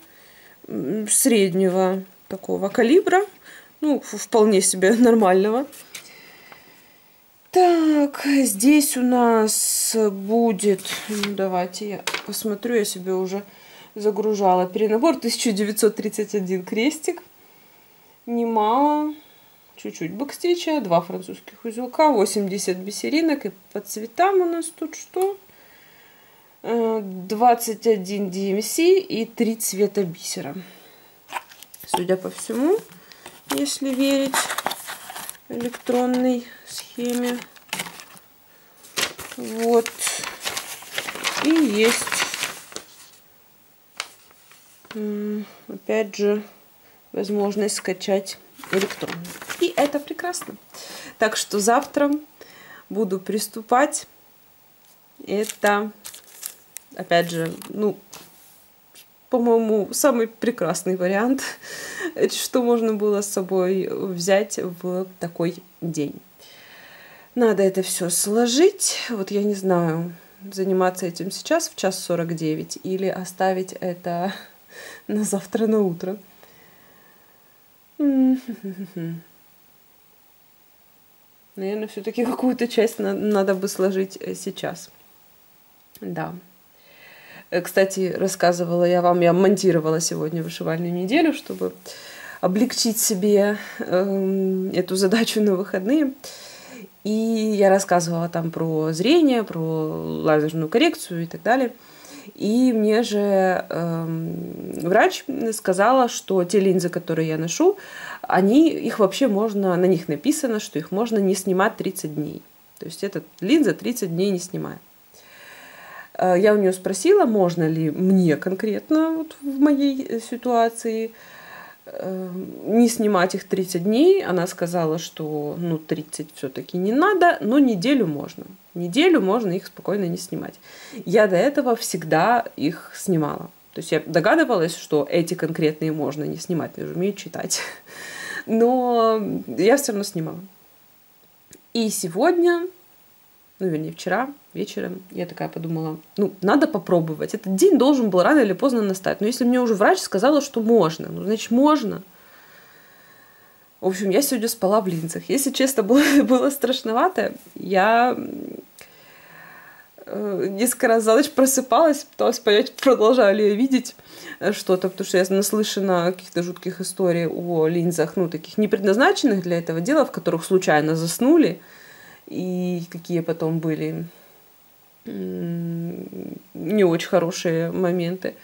среднего такого калибра, ну, вполне себе нормального. Так, здесь у нас будет, ну, давайте я посмотрю, я себе уже загружала перенабор 1931 крестик, немало, чуть-чуть бэкстича, два французских узелка, 80 бисеринок, и по цветам у нас тут что? 21 DMC и 3 цвета бисера. Судя по всему, если верить электронной схеме. Вот. И есть, опять же, возможность скачать электронно. И это прекрасно. Так что завтра буду приступать. Это, опять же, ну, по-моему, самый прекрасный вариант, что можно было с собой взять в такой день. Надо это все сложить. Вот я не знаю, заниматься этим сейчас в час 49 или оставить это на завтра на утро. Наверное, все-таки какую-то часть надо бы сложить э, сейчас. Да. Э, кстати, рассказывала я вам, я монтировала сегодня вышивальную неделю, чтобы облегчить себе э, эту задачу на выходные. И я рассказывала там про зрение, про лазерную коррекцию и так далее. И мне же э, врач сказала, что те линзы, которые я ношу, они, их вообще можно, на них написано, что их можно не снимать 30 дней. То есть эта линза 30 дней не снимает. Э, я у нее спросила, можно ли мне конкретно вот в моей э, ситуации не снимать их 30 дней. Она сказала, что ну 30 все-таки не надо, но неделю можно. Неделю можно их спокойно не снимать. Я до этого всегда их снимала. То есть я догадывалась, что эти конкретные можно не снимать, я же умею читать. Но я все равно снимала. И сегодня ну, вернее, вчера вечером, я такая подумала, ну, надо попробовать. Этот день должен был рано или поздно настать. Но если мне уже врач сказала, что можно, ну, значит, можно. В общем, я сегодня спала в линзах. Если честно, было, было страшновато. Я э, несколько раз за ночь просыпалась, пыталась понять, продолжаю ли я видеть что-то, потому что я наслышана каких-то жутких историй о линзах, ну, таких не предназначенных для этого дела, в которых случайно заснули и какие потом были не очень хорошие моменты.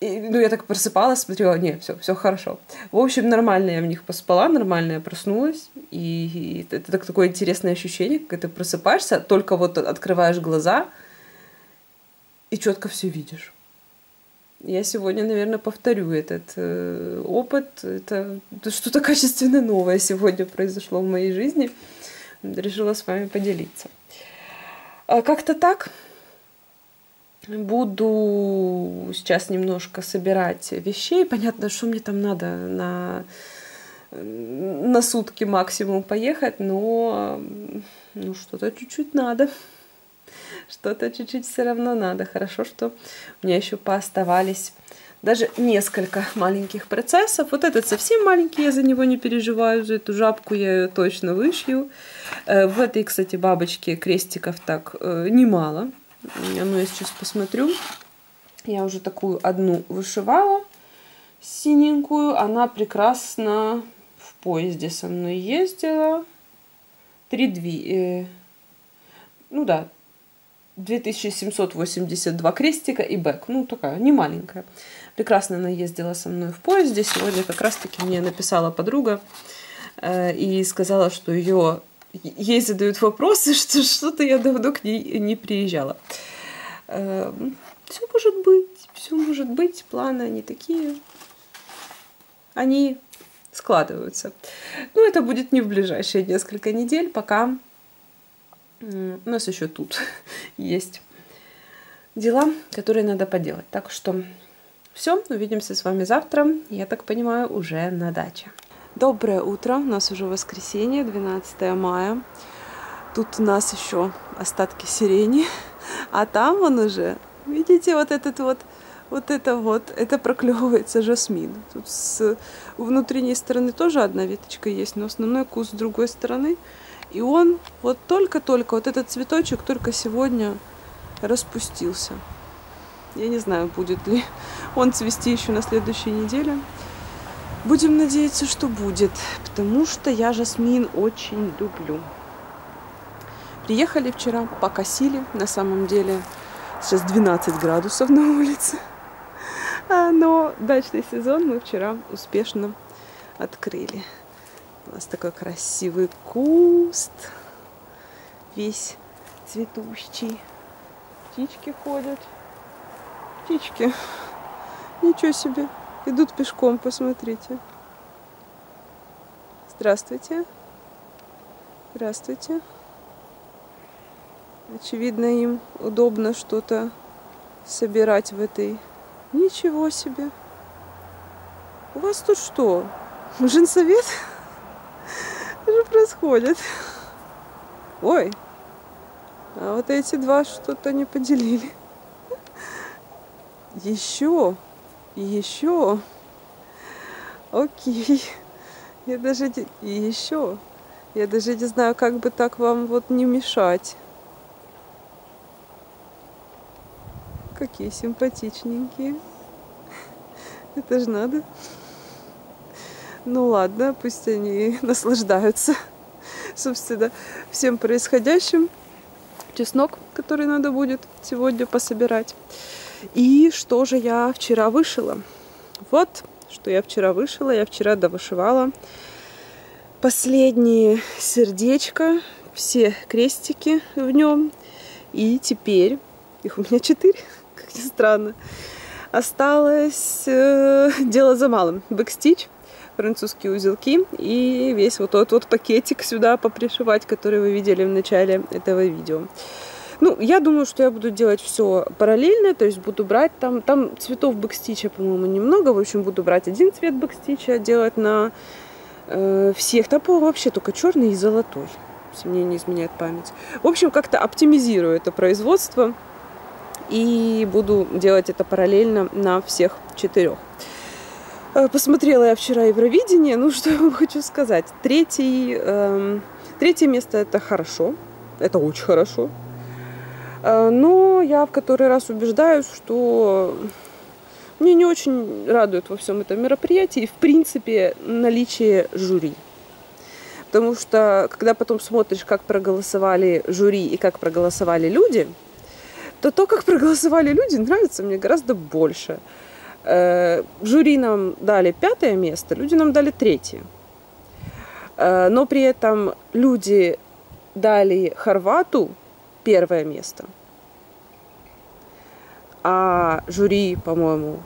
И, ну, я так просыпалась, смотрела, нет, все, все хорошо. В общем, нормально я в них поспала, нормально я проснулась. И, и это так, такое интересное ощущение, когда ты просыпаешься, только вот открываешь глаза и четко все видишь. Я сегодня, наверное, повторю этот э, опыт. Это, что-то качественно новое сегодня произошло в моей жизни. Решила с вами поделиться. А как-то так. Буду сейчас немножко собирать вещей. Понятно, что мне там надо на, на сутки максимум поехать, но ну, что-то чуть-чуть надо что-то чуть-чуть все равно надо. Хорошо, что у меня еще пооставались даже несколько маленьких процессов. Вот этот совсем маленький, я за него не переживаю, за эту жабку я ее точно вышью. Э, в этой, кстати, бабочке крестиков так э, немало. Ну, я сейчас посмотрю. Я уже такую одну вышивала, синенькую. Она прекрасно в поезде со мной ездила. Три дви... Э, ну да, 2782 крестика и бэк. Ну, такая, не маленькая. Прекрасно она ездила со мной в поезде. Сегодня как раз-таки мне написала подруга э, и сказала, что ее ей задают вопросы, что что-то я давно к ней не приезжала. Э, все может быть, все может быть. Планы они такие. Они складываются. Ну, это будет не в ближайшие несколько недель, пока у нас еще тут есть дела, которые надо поделать. Так что все, увидимся с вами завтра. Я так понимаю, уже на даче. Доброе утро, у нас уже воскресенье, 12 мая. Тут у нас еще остатки сирени, а там он уже, видите, вот этот вот, вот это вот, это проклевывается жасмин. Тут с внутренней стороны тоже одна веточка есть, но основной куст с другой стороны. И он вот только-только, вот этот цветочек только сегодня распустился. Я не знаю, будет ли он цвести еще на следующей неделе. Будем надеяться, что будет, потому что я жасмин очень люблю. Приехали вчера, покосили, на самом деле сейчас 12 градусов на улице. А, но дачный сезон мы вчера успешно открыли. У нас такой красивый куст, весь цветущий. Птички ходят. Птички. Ничего себе. Идут пешком, посмотрите. Здравствуйте. Здравствуйте. Очевидно, им удобно что-то собирать в этой. Ничего себе. У вас тут что? Женсовет? Что же происходит? Ой, а вот эти два что-то не поделили. Еще еще. Окей. Я даже и еще. Я даже не знаю, как бы так вам вот не мешать. Какие симпатичненькие. Это же надо. Ну ладно, пусть они наслаждаются, собственно, всем происходящим. Чеснок, который надо будет сегодня пособирать. И что же я вчера вышила? Вот, что я вчера вышила. Я вчера довышивала последние сердечко, все крестики в нем. И теперь, их у меня четыре, как ни странно, осталось э, дело за малым. Бэкстич, французские узелки и весь вот тот вот пакетик сюда попришивать, который вы видели в начале этого видео. Ну, я думаю, что я буду делать все параллельно, то есть буду брать там, там цветов бэкстича, по-моему, немного, в общем, буду брать один цвет бэкстича, делать на э, всех, там, по вообще только черный и золотой, если мне не изменяет память. В общем, как-то оптимизирую это производство и буду делать это параллельно на всех четырех. Э, посмотрела я вчера Евровидение, ну что я вам хочу сказать. Третий, э, третье место это хорошо, это очень хорошо. Э, но я в который раз убеждаюсь, что мне не очень радует во всем этом мероприятии, в принципе, наличие жюри. Потому что, когда потом смотришь, как проголосовали жюри и как проголосовали люди, то то, как проголосовали люди, нравится мне гораздо больше. Э, жюри нам дали пятое место, люди нам дали третье. Э, но при этом люди дали Хорвату первое место. А жюри, по-моему,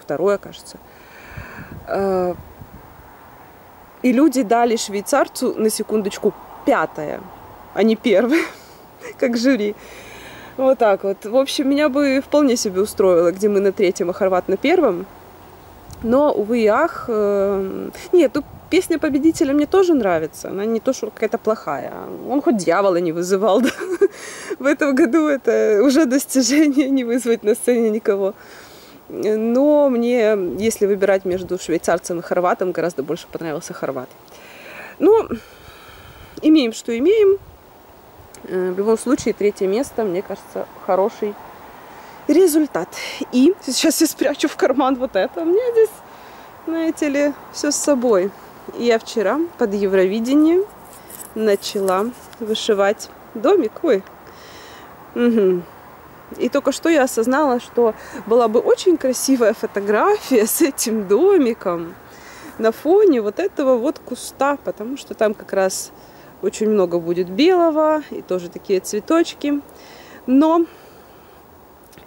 второе, кажется. Э, и люди дали швейцарцу, на секундочку, пятое, а не первое, как жюри. Вот так вот. В общем, меня бы вполне себе устроило, где мы на третьем, а Хорват на первом. Но, увы и ах, э, нет, ну песня победителя мне тоже нравится. Она не то, что какая-то плохая. Он хоть дьявола не вызывал. Да? В этом году это уже достижение не вызвать на сцене никого. Но мне, если выбирать между швейцарцем и хорватом, гораздо больше понравился хорват. Ну, имеем, что имеем. Э, в любом случае, третье место, мне кажется, хороший результат. И сейчас я спрячу в карман вот это. У меня здесь, знаете ли, все с собой. Я вчера под Евровидение начала вышивать домик. Ой. Угу. И только что я осознала, что была бы очень красивая фотография с этим домиком на фоне вот этого вот куста, потому что там как раз очень много будет белого и тоже такие цветочки. Но,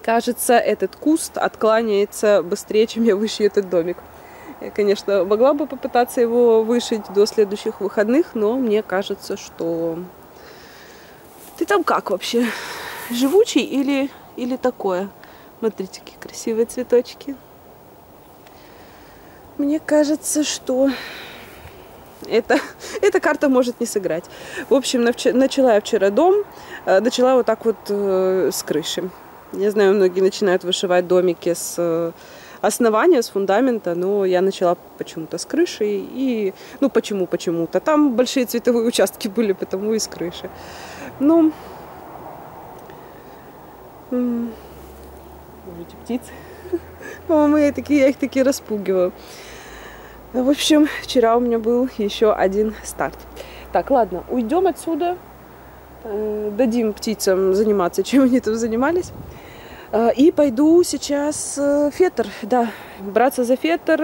кажется, этот куст откланяется быстрее, чем я вышью этот домик. Я, конечно, могла бы попытаться его вышить до следующих выходных, но мне кажется, что... Ты там как вообще? Живучий или, или такое? Смотрите, какие красивые цветочки. Мне кажется, что это, эта карта может не сыграть. В общем, начала я вчера дом, э, начала вот так вот э, с крыши. Я знаю, многие начинают вышивать домики с э, основания, с фундамента, но я начала почему-то с крыши. И, ну, почему, почему-то. Там большие цветовые участки были, потому и с крыши. Ну, птицы. По-моему, я, такие, я их такие распугиваю. В общем, вчера у меня был еще один старт. Так, ладно, уйдем отсюда. Э, дадим птицам заниматься, чем они там занимались. Э, и пойду сейчас э, фетр, да, браться за фетр.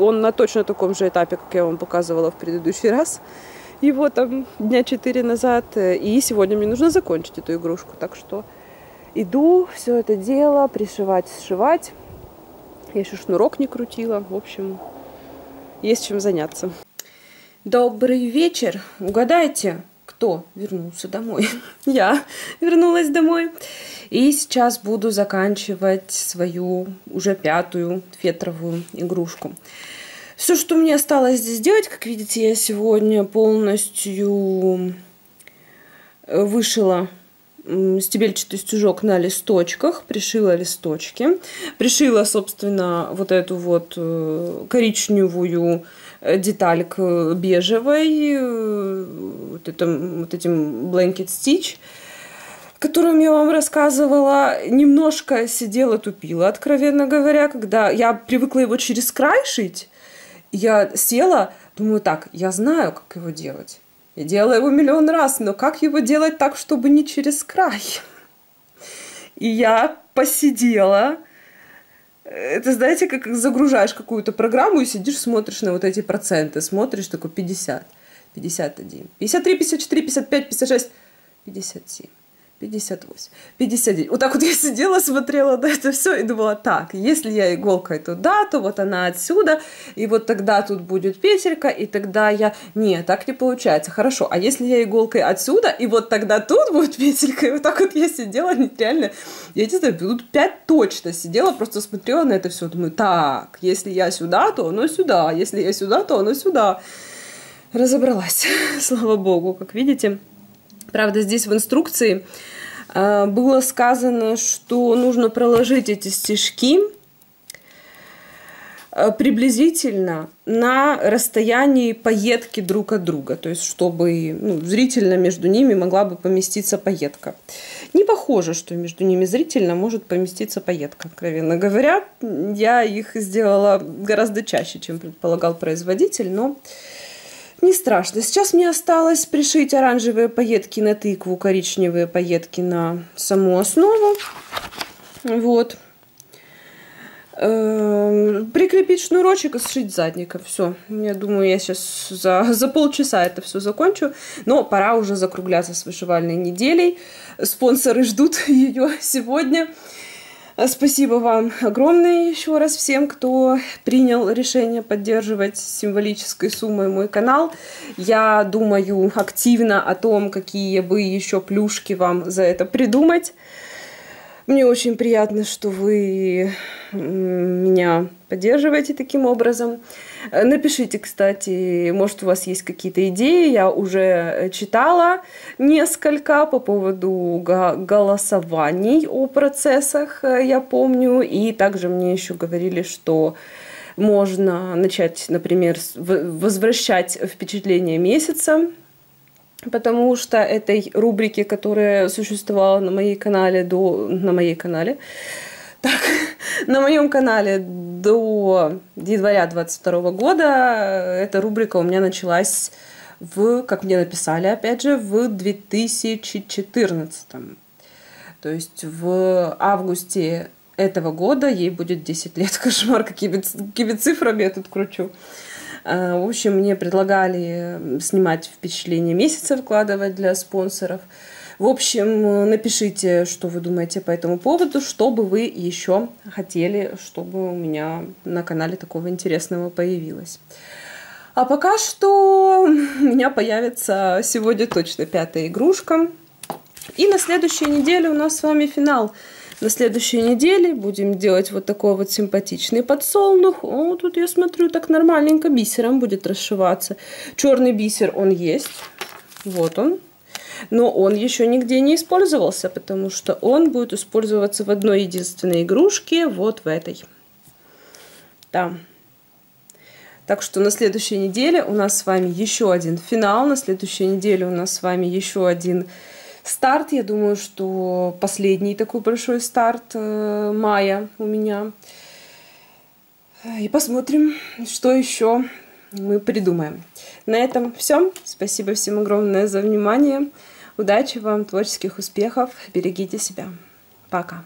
Он на точно таком же этапе, как я вам показывала в предыдущий раз. Его там дня четыре назад. И сегодня мне нужно закончить эту игрушку. Так что иду все это дело пришивать, сшивать. Я еще шнурок не крутила. В общем, есть чем заняться. Добрый вечер. Угадайте, кто вернулся домой? Я вернулась домой. И сейчас буду заканчивать свою уже пятую фетровую игрушку. Все, что мне осталось здесь делать, как видите, я сегодня полностью вышила стебельчатый стежок на листочках, пришила листочки, пришила, собственно, вот эту вот э, коричневую э, деталь к бежевой, э, вот, этом, вот этим blanket stitch, которым я вам рассказывала, немножко сидела, тупила, откровенно говоря, когда я привыкла его через край шить, я села, думаю, так, я знаю, как его делать. Я делала его миллион раз, но как его делать так, чтобы не через край? И я посидела. Это, знаете, как загружаешь какую-то программу и сидишь, смотришь на вот эти проценты. Смотришь, такой 50, 51, 53, 54, 55, 56, 57. 58, 59. Вот так вот я сидела, смотрела на это все и думала, так, если я иголкой туда, то вот она отсюда, и вот тогда тут будет петелька, и тогда я... Нет, так не получается. Хорошо, а если я иголкой отсюда, и вот тогда тут будет петелька, и вот так вот я сидела, реально, я не знаю, минут пять точно сидела, просто смотрела на это все, думаю, так, если я сюда, то оно сюда, если я сюда, то оно сюда. Разобралась, слава богу, как видите. Правда, здесь в инструкции а, было сказано, что нужно проложить эти стежки а, приблизительно на расстоянии поетки друг от друга, то есть чтобы ну, зрительно между ними могла бы поместиться поетка. Не похоже, что между ними зрительно может поместиться поетка, откровенно говоря. Я их сделала гораздо чаще, чем предполагал производитель, но не страшно. Сейчас мне осталось пришить оранжевые пайетки на тыкву, коричневые пайетки на саму основу. Вот. Эм, прикрепить шнурочек и сшить задником. Все. Я думаю, я сейчас за, за полчаса это все закончу. Но пора уже закругляться с вышивальной неделей. Спонсоры ждут ее сегодня. Спасибо вам огромное еще раз всем, кто принял решение поддерживать символической суммой мой канал. Я думаю активно о том, какие бы еще плюшки вам за это придумать. Мне очень приятно, что вы меня поддерживаете таким образом. Напишите, кстати, может, у вас есть какие-то идеи. Я уже читала несколько по поводу голосований о процессах, я помню. И также мне еще говорили, что можно начать, например, возвращать впечатление месяца потому что этой рубрики, которая существовала на моей канале до на моей канале, так, на моем канале до января 22 года эта рубрика у меня началась в, как мне написали, опять же, в 2014. То есть в августе этого года ей будет 10 лет. Кошмар, какими, какими цифрами я тут кручу. А, в общем, мне предлагали снимать впечатление месяца, вкладывать для спонсоров. В общем, напишите, что вы думаете по этому поводу, что бы вы еще хотели, чтобы у меня на канале такого интересного появилось. А пока что у меня появится сегодня точно пятая игрушка. И на следующей неделе у нас с вами финал На следующей неделе будем делать вот такой вот симпатичный подсолнух. О, тут я смотрю, так нормальненько бисером будет расшиваться. Черный бисер он есть. Вот он. Но он еще нигде не использовался, потому что он будет использоваться в одной единственной игрушке, вот в этой. Там. Так что на следующей неделе у нас с вами еще один финал, на следующей неделе у нас с вами еще один старт. Я думаю, что последний такой большой старт э, мая у меня. И посмотрим, что еще мы придумаем. На этом все. Спасибо всем огромное за внимание. Удачи вам, творческих успехов. Берегите себя. Пока.